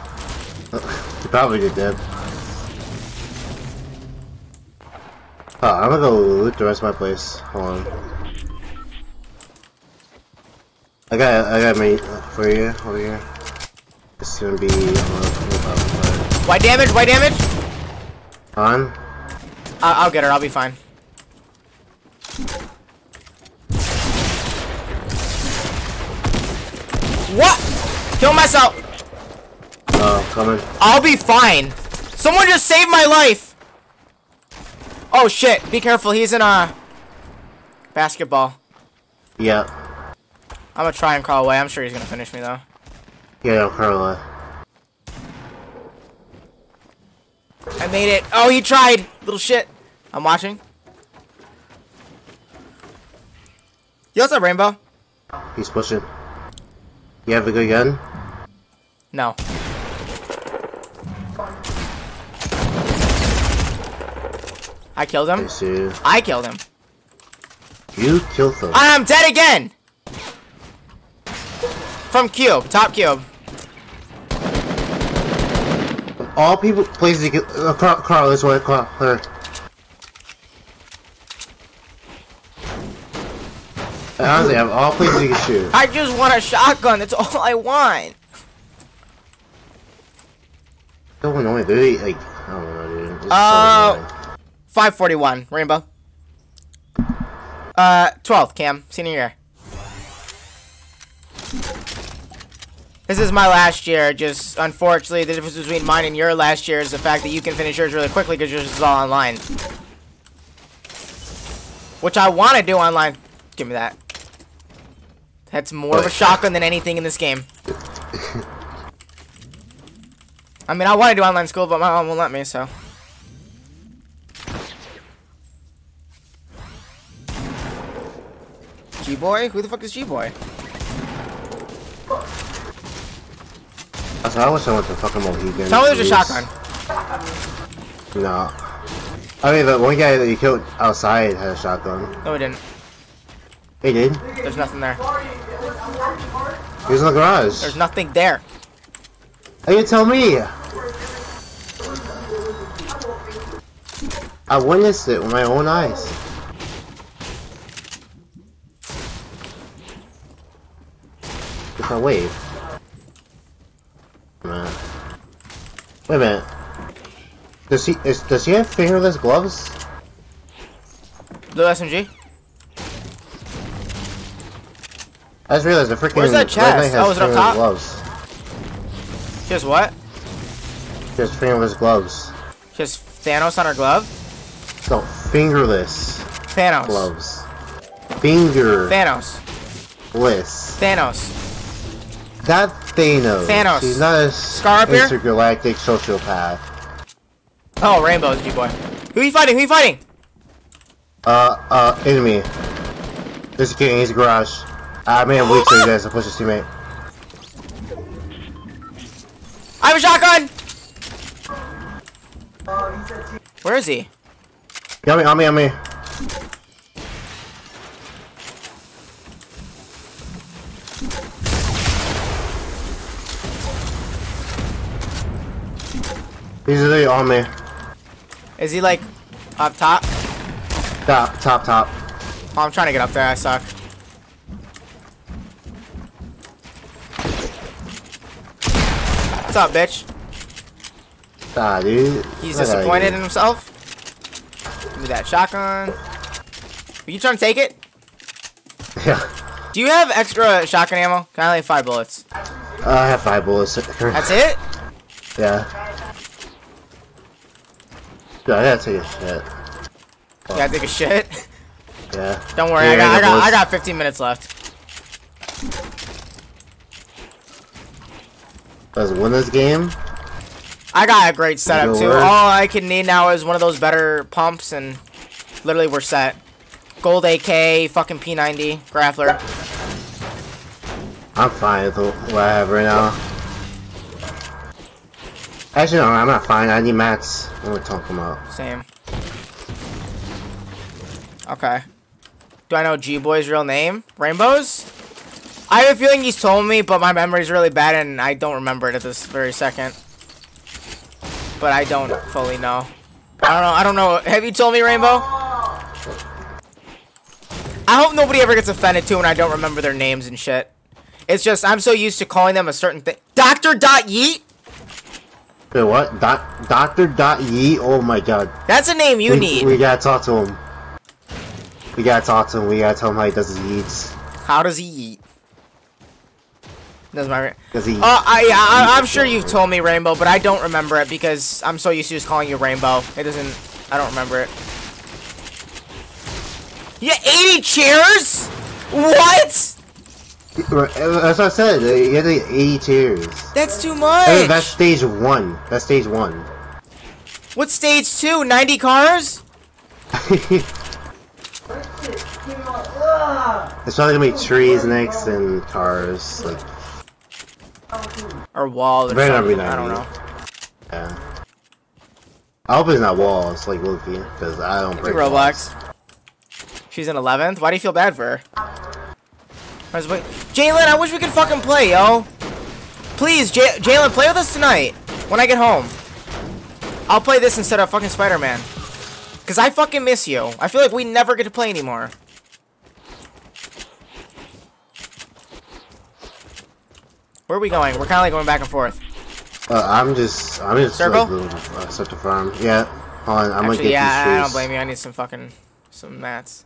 he probably did that. Oh, I'm gonna go loot the rest of my place. Hold on. I got I got mate for you over here. It's gonna be uh, White damage, white damage. on. I I'll get her. I'll be fine. What? Kill myself. Oh, coming. I'll be fine. Someone just saved my life. Oh shit! Be careful. He's in a basketball. Yeah. I'm gonna try and crawl away. I'm sure he's gonna finish me though. Yeah, no, Carla. I made it. Oh, he tried. Little shit. I'm watching. Yo, also have rainbow? He's pushing. You have a good gun? No. I killed him. I killed him. You killed them. I'm dead again. From cube, top cube. All people, please, you can. Uh, Carl, Carl, this way, Carl, her. Honestly, I have all places you can shoot. I just want a shotgun. That's all I want. So annoying, dude. Like, I don't know, dude. It's so Uh, annoying. 541, rainbow. Uh, 12th, Cam, senior year. This is my last year. Just unfortunately, the difference between mine and your last year is the fact that you can finish yours really quickly because yours is all online. Which I want to do online. Give me that. That's more of a shotgun than anything in this game. I mean, I want to do online school, but my mom won't let me, so. G-Boy? Who the fuck is G-Boy? I wish I went to fucking Mohegan. Tell me there's a shotgun. No. I mean, the one guy that you killed outside had a shotgun. No, he didn't. He did. There's nothing there. He was in the garage. There's nothing there. How you tell me? I witnessed it with my own eyes. A wave. Man. Wait a minute. Does he is, does he have fingerless gloves? Blue SMG? I just realized the freaking Where's that chest? Has Oh, is it up top? gloves. Just what? He has fingerless gloves. Just Thanos on her glove? No, fingerless Thanos. gloves. Fingerless. Thanos. Thanos. Not Thanos. Thanos. He's not a Scar up here? intergalactic sociopath. Oh, Rainbow's G-Boy. Who are you fighting? Who are you fighting? Uh, uh, enemy. This kid in his garage. I made him weak so he doesn't push his teammate. I have a shotgun! Where is he? On me, on me, on me. He's literally on me. Is he like up top? Top, top, top. Oh, I'm trying to get up there. I suck. What's up, bitch? Ah, dude. He's outta disappointed in himself. Give me that shotgun. Are you trying to take it? Yeah. Do you have extra shotgun ammo? Can I only have five bullets? I have five bullets. That's it? Yeah. Dude, I gotta take a shit. You gotta take a shit. Yeah. Don't worry, Yeah, I got, I got. I got 15 minutes left. Let's win this game. I got a great setup too. work. All I can need now is one of those better pumps, and literally we're set. Gold AK, fucking P90, grappler. I'm fine with what I have right now. Actually, no, I'm not fine. I need mats. I'm gonna talk them. Same. Okay. Do I know G-Boy's real name? Rainbows? I have a feeling he's told me, but my memory's really bad and I don't remember it at this very second. But I don't fully know. I don't know. I don't know. Have you told me, Rainbow? I hope nobody ever gets offended too when I don't remember their names and shit. It's just I'm so used to calling them a certain thing. Doctor Dot Yeet. Wait, what? Doc, Doctor Dot Yeet? Oh my god. That's a name you we, need. We gotta talk to him. We gotta talk to him. We gotta tell him how he does his yeets. How does he eat? Does my Does he? Uh, I, yeah, I, I'm sure you've told me Rainbow, but I don't remember it because I'm so used to just calling you Rainbow. It doesn't. I don't remember it. Yeah, 80 chairs? What? That's what I said. You had like 80 tiers. That's too much. that's stage one. That's stage one. What's stage two? 90 cars? It's probably gonna be trees next and cars. Like, Or walls. or not be. I don't know. yeah. I hope it's not walls like Loki, because I don't break walls. Roblox. She's in 11th? Why do you feel bad for her? I was wait- Jalen, I wish we could fucking play, yo. Please, J- Jalen, play with us tonight when I get home. I'll play this instead of fucking Spider-Man. Because I fucking miss you. I feel like we never get to play anymore. Where are we going? We're kind of like going back and forth. Uh, I'm just, I'm just Circle? like uh, stuff to farm. Yeah. Hold on, I'm Actually, yeah, I don't blame you. I need some fucking, some mats.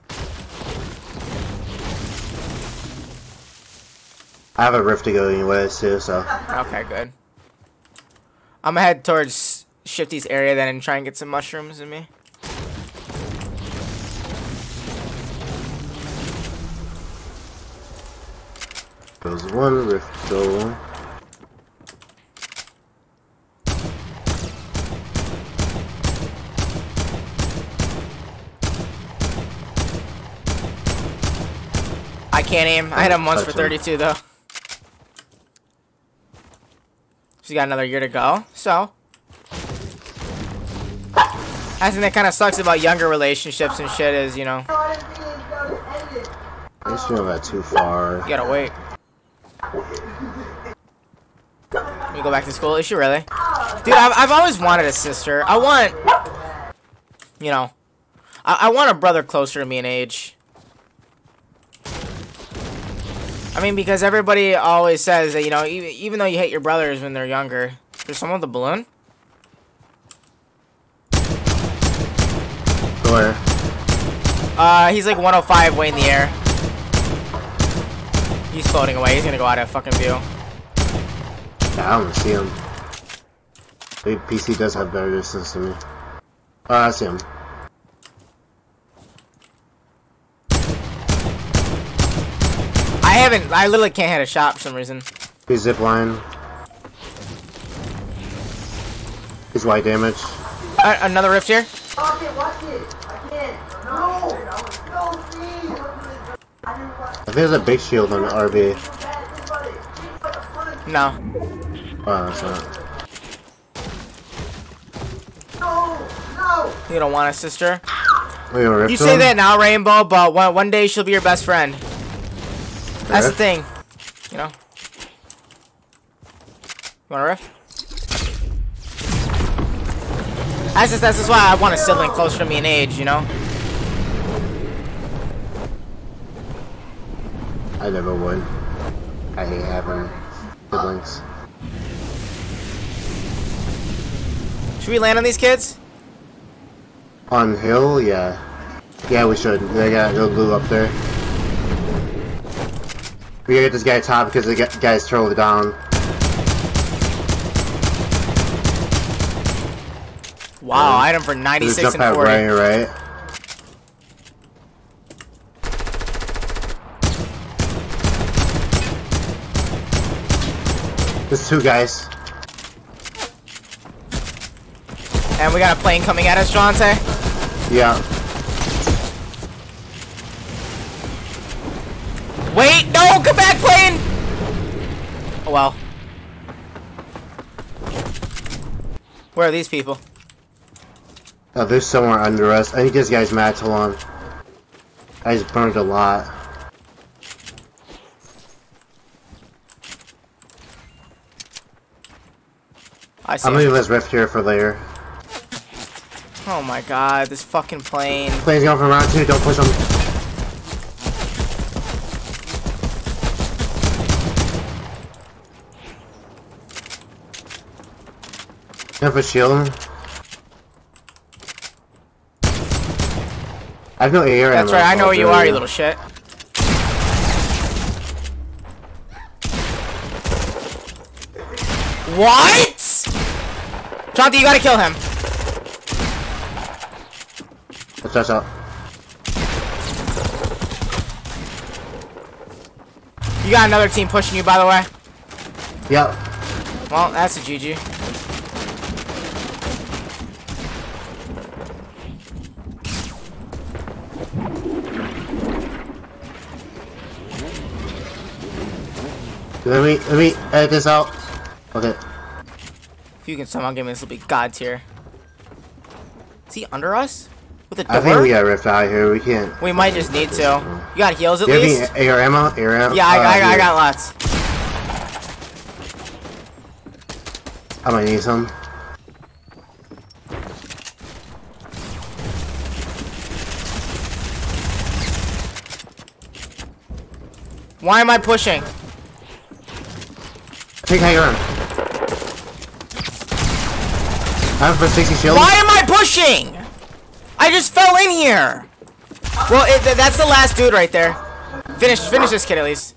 I have a rift to go anyways too, so. Okay, good. I'm gonna head towards Shifty's area then and try and get some mushrooms in me. Goes one rift go. I can't aim. I hit him once for 32 though. She's got another year to go, so. I think that kind of sucks about younger relationships and shit is, you know, feel that too far. you gotta wait. You go back to school? Is she really? Dude, I've, I've always wanted a sister. I want, you know, I, I want a brother closer to me in age. I mean, because everybody always says that, you know, even, even though you hate your brothers when they're younger. There's someone with a balloon? Where? Uh, he's like 105 way in the air. He's floating away. He's gonna go out of fucking view. Yeah, I don't see him. Maybe PC does have better distance than me. Oh, I see him. I haven't. I literally can't hit a shot for some reason. He's zipline. He's white damage. Uh, another rift here. Watch it, watch it. I can't. No. No. I didn't want I think there's a big shield on the RV. No. Oh, that's not. No, no. You don't want a sister. Wait, You say him? that now, Rainbow, but one, one day she'll be your best friend. That's the thing. You know? You want a rift? That's just, that's just why I want a sibling closer to me in age, you know? I never would. I hate having siblings. Should we land on these kids? On hill, yeah. Yeah, we should. They got no glue up there. We gotta get this guy top because the gu- guy's turtled down. Wow, item for There's a 96 jump and pad 40. right, right. There's two guys. And we got a plane coming at us, Jonte. Yeah. Wait, no, come back, plane! Oh well. Where are these people? Oh, they're somewhere under us. I think this guy's mad. Hold on. I just burned a lot. I see. I'm gonna leave this rift here for later. Oh my god, this fucking plane. Plane's going for round two. Don't push him. Have a shield. I have no air. That's right, I know where you are, you little shit. What? Chonti, you gotta kill him. Let's touch out. You got another team pushing you, by the way. Yep. Well, that's a GG. Let me let me edit this out. Okay. If you can somehow give me this, will be god tier. Is he under us? With a door? I think we got ripped out here. We can't. We might just need to. You got heals at you least? any air ammo? Air ammo? Yeah, I, Uh, I, I here. got lots. I might need some. Why am I pushing? Take. I'm for 60 shield. Why am I pushing? I just fell in here. Well, it, th- that's the last dude right there. Finish, finish this kid at least.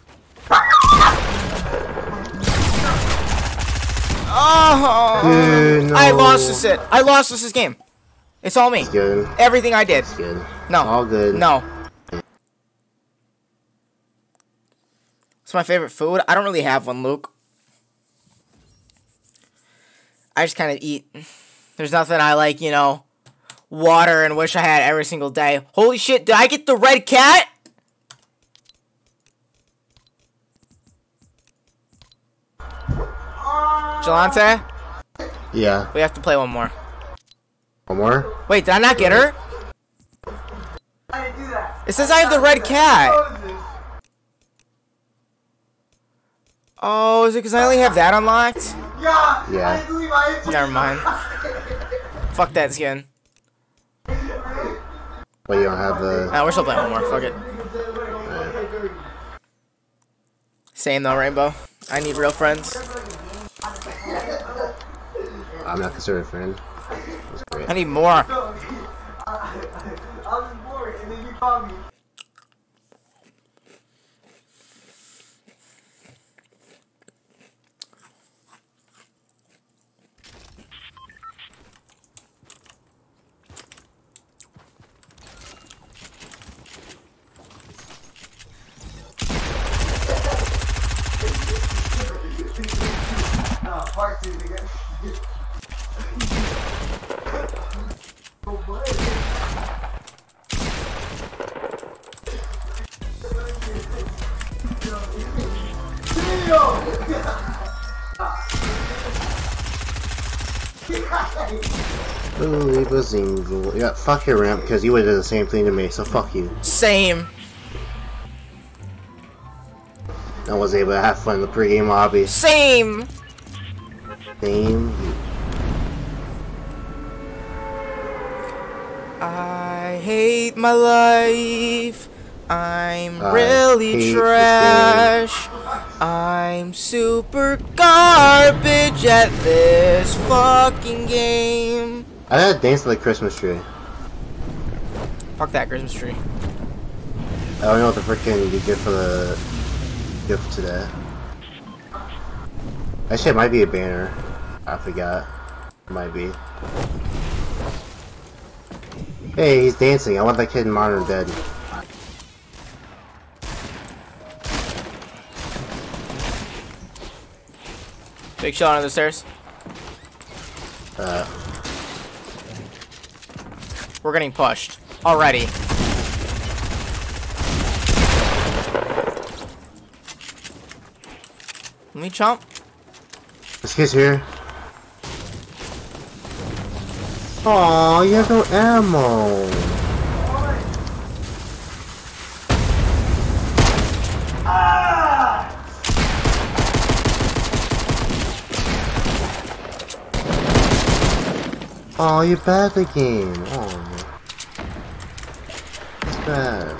Oh, Dude, no. I lost this. It. I lost this, this game. It's all me. Good. Everything I did. Good. No. All good. No. It's my favorite food. I don't really have one, Luke. I just kind of eat. There's nothing I like, you know, water and wish I had every single day. Holy shit, did I get the red cat? Jelante, Yeah. we have to play one more. One more? Wait, did I not get her? I didn't do that. It says I have the red cat. Oh, is it because I only have that unlocked? Yeah. Yeah. I didn't leave. Never mind. Fuck that skin. But you don't have the. Nah, we're still playing one more. Fuck it. Same though, Rainbow. I need real friends. I'm not considered a friend. That's great. I need more. I was bored, and then you called me. Part two again. Believe a single. Yeah, fuck your ramp, because you would have done the same thing to me, so fuck you. Same. I was able to have fun in the pregame lobby. Same. I hate my life. I'm I really trash. I'm super garbage at this fucking game. I had to dance to the Christmas tree. Fuck that Christmas tree. I don't know what the freaking you get for the gift today. That it might be a banner. I forgot. Might be. Hey, he's dancing. I want that kid in Modern dead. Big shot on the stairs. Uh, We're getting pushed already. Let me chomp. this kid's here. Aw, you have no ammo. Oh, you're bad game. Oh, it's bad.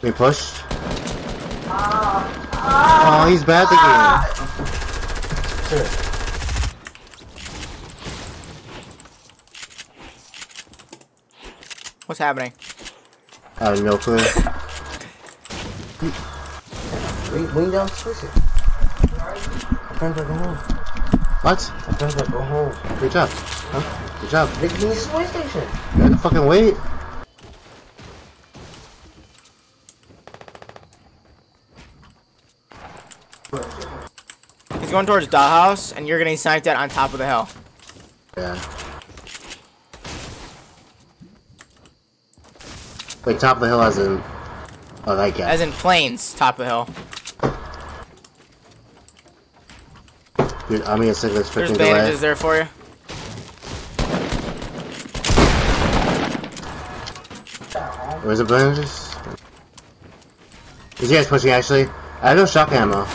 We push. Oh, he's bad at the. What's happening? I have no clue. Lean, lean down, switch it. Friends are go home. What? Friends are go home. Good job. Huh? Good job. They can use the station. You had to fucking wait. He's going towards Dollhouse, and you're getting sniped at on top of the hill. Yeah. Wait, top of the hill as in... Oh, that guy. As in planes, top of the hill. Dude, I'm gonna stick this There's freaking delay. bandages there for you. Where's the bandages? Is you guys pushing actually? I have no shotgun ammo.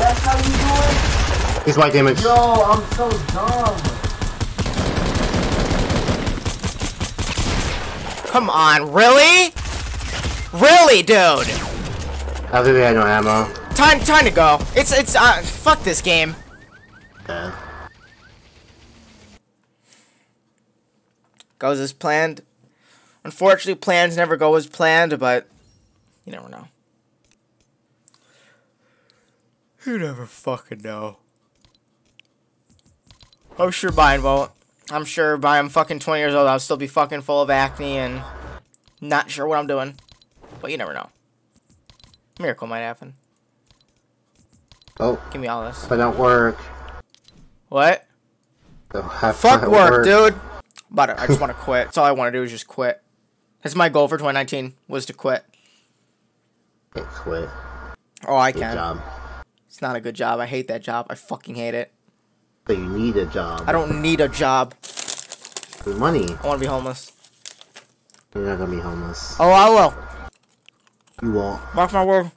That's how you do He's white damage. Yo, I'm so dumb. Come on, really? Really, dude? I think we had no ammo. Time, time to go. It's, it's, uh, fuck this game. Yeah. Goes as planned. Unfortunately, plans never go as planned, but you never know. You never fucking know. I'm sure Brian won't. I'm sure by I'm fucking 20 years old, I'll still be fucking full of acne and not sure what I'm doing. But you never know. Miracle might happen. Oh, Give me all this. but not work. What? Fuck fun work, dude. But I just want to quit. That's all I want to do is just quit. That's my goal for 2019 was to quit. Can't quit. Oh, I Good can. job. It's not a good job. I hate that job. I fucking hate it. But you need a job. I don't need a job. Need money. I want to be homeless. You're not gonna be homeless. Oh, I will. You won't. Mark my word.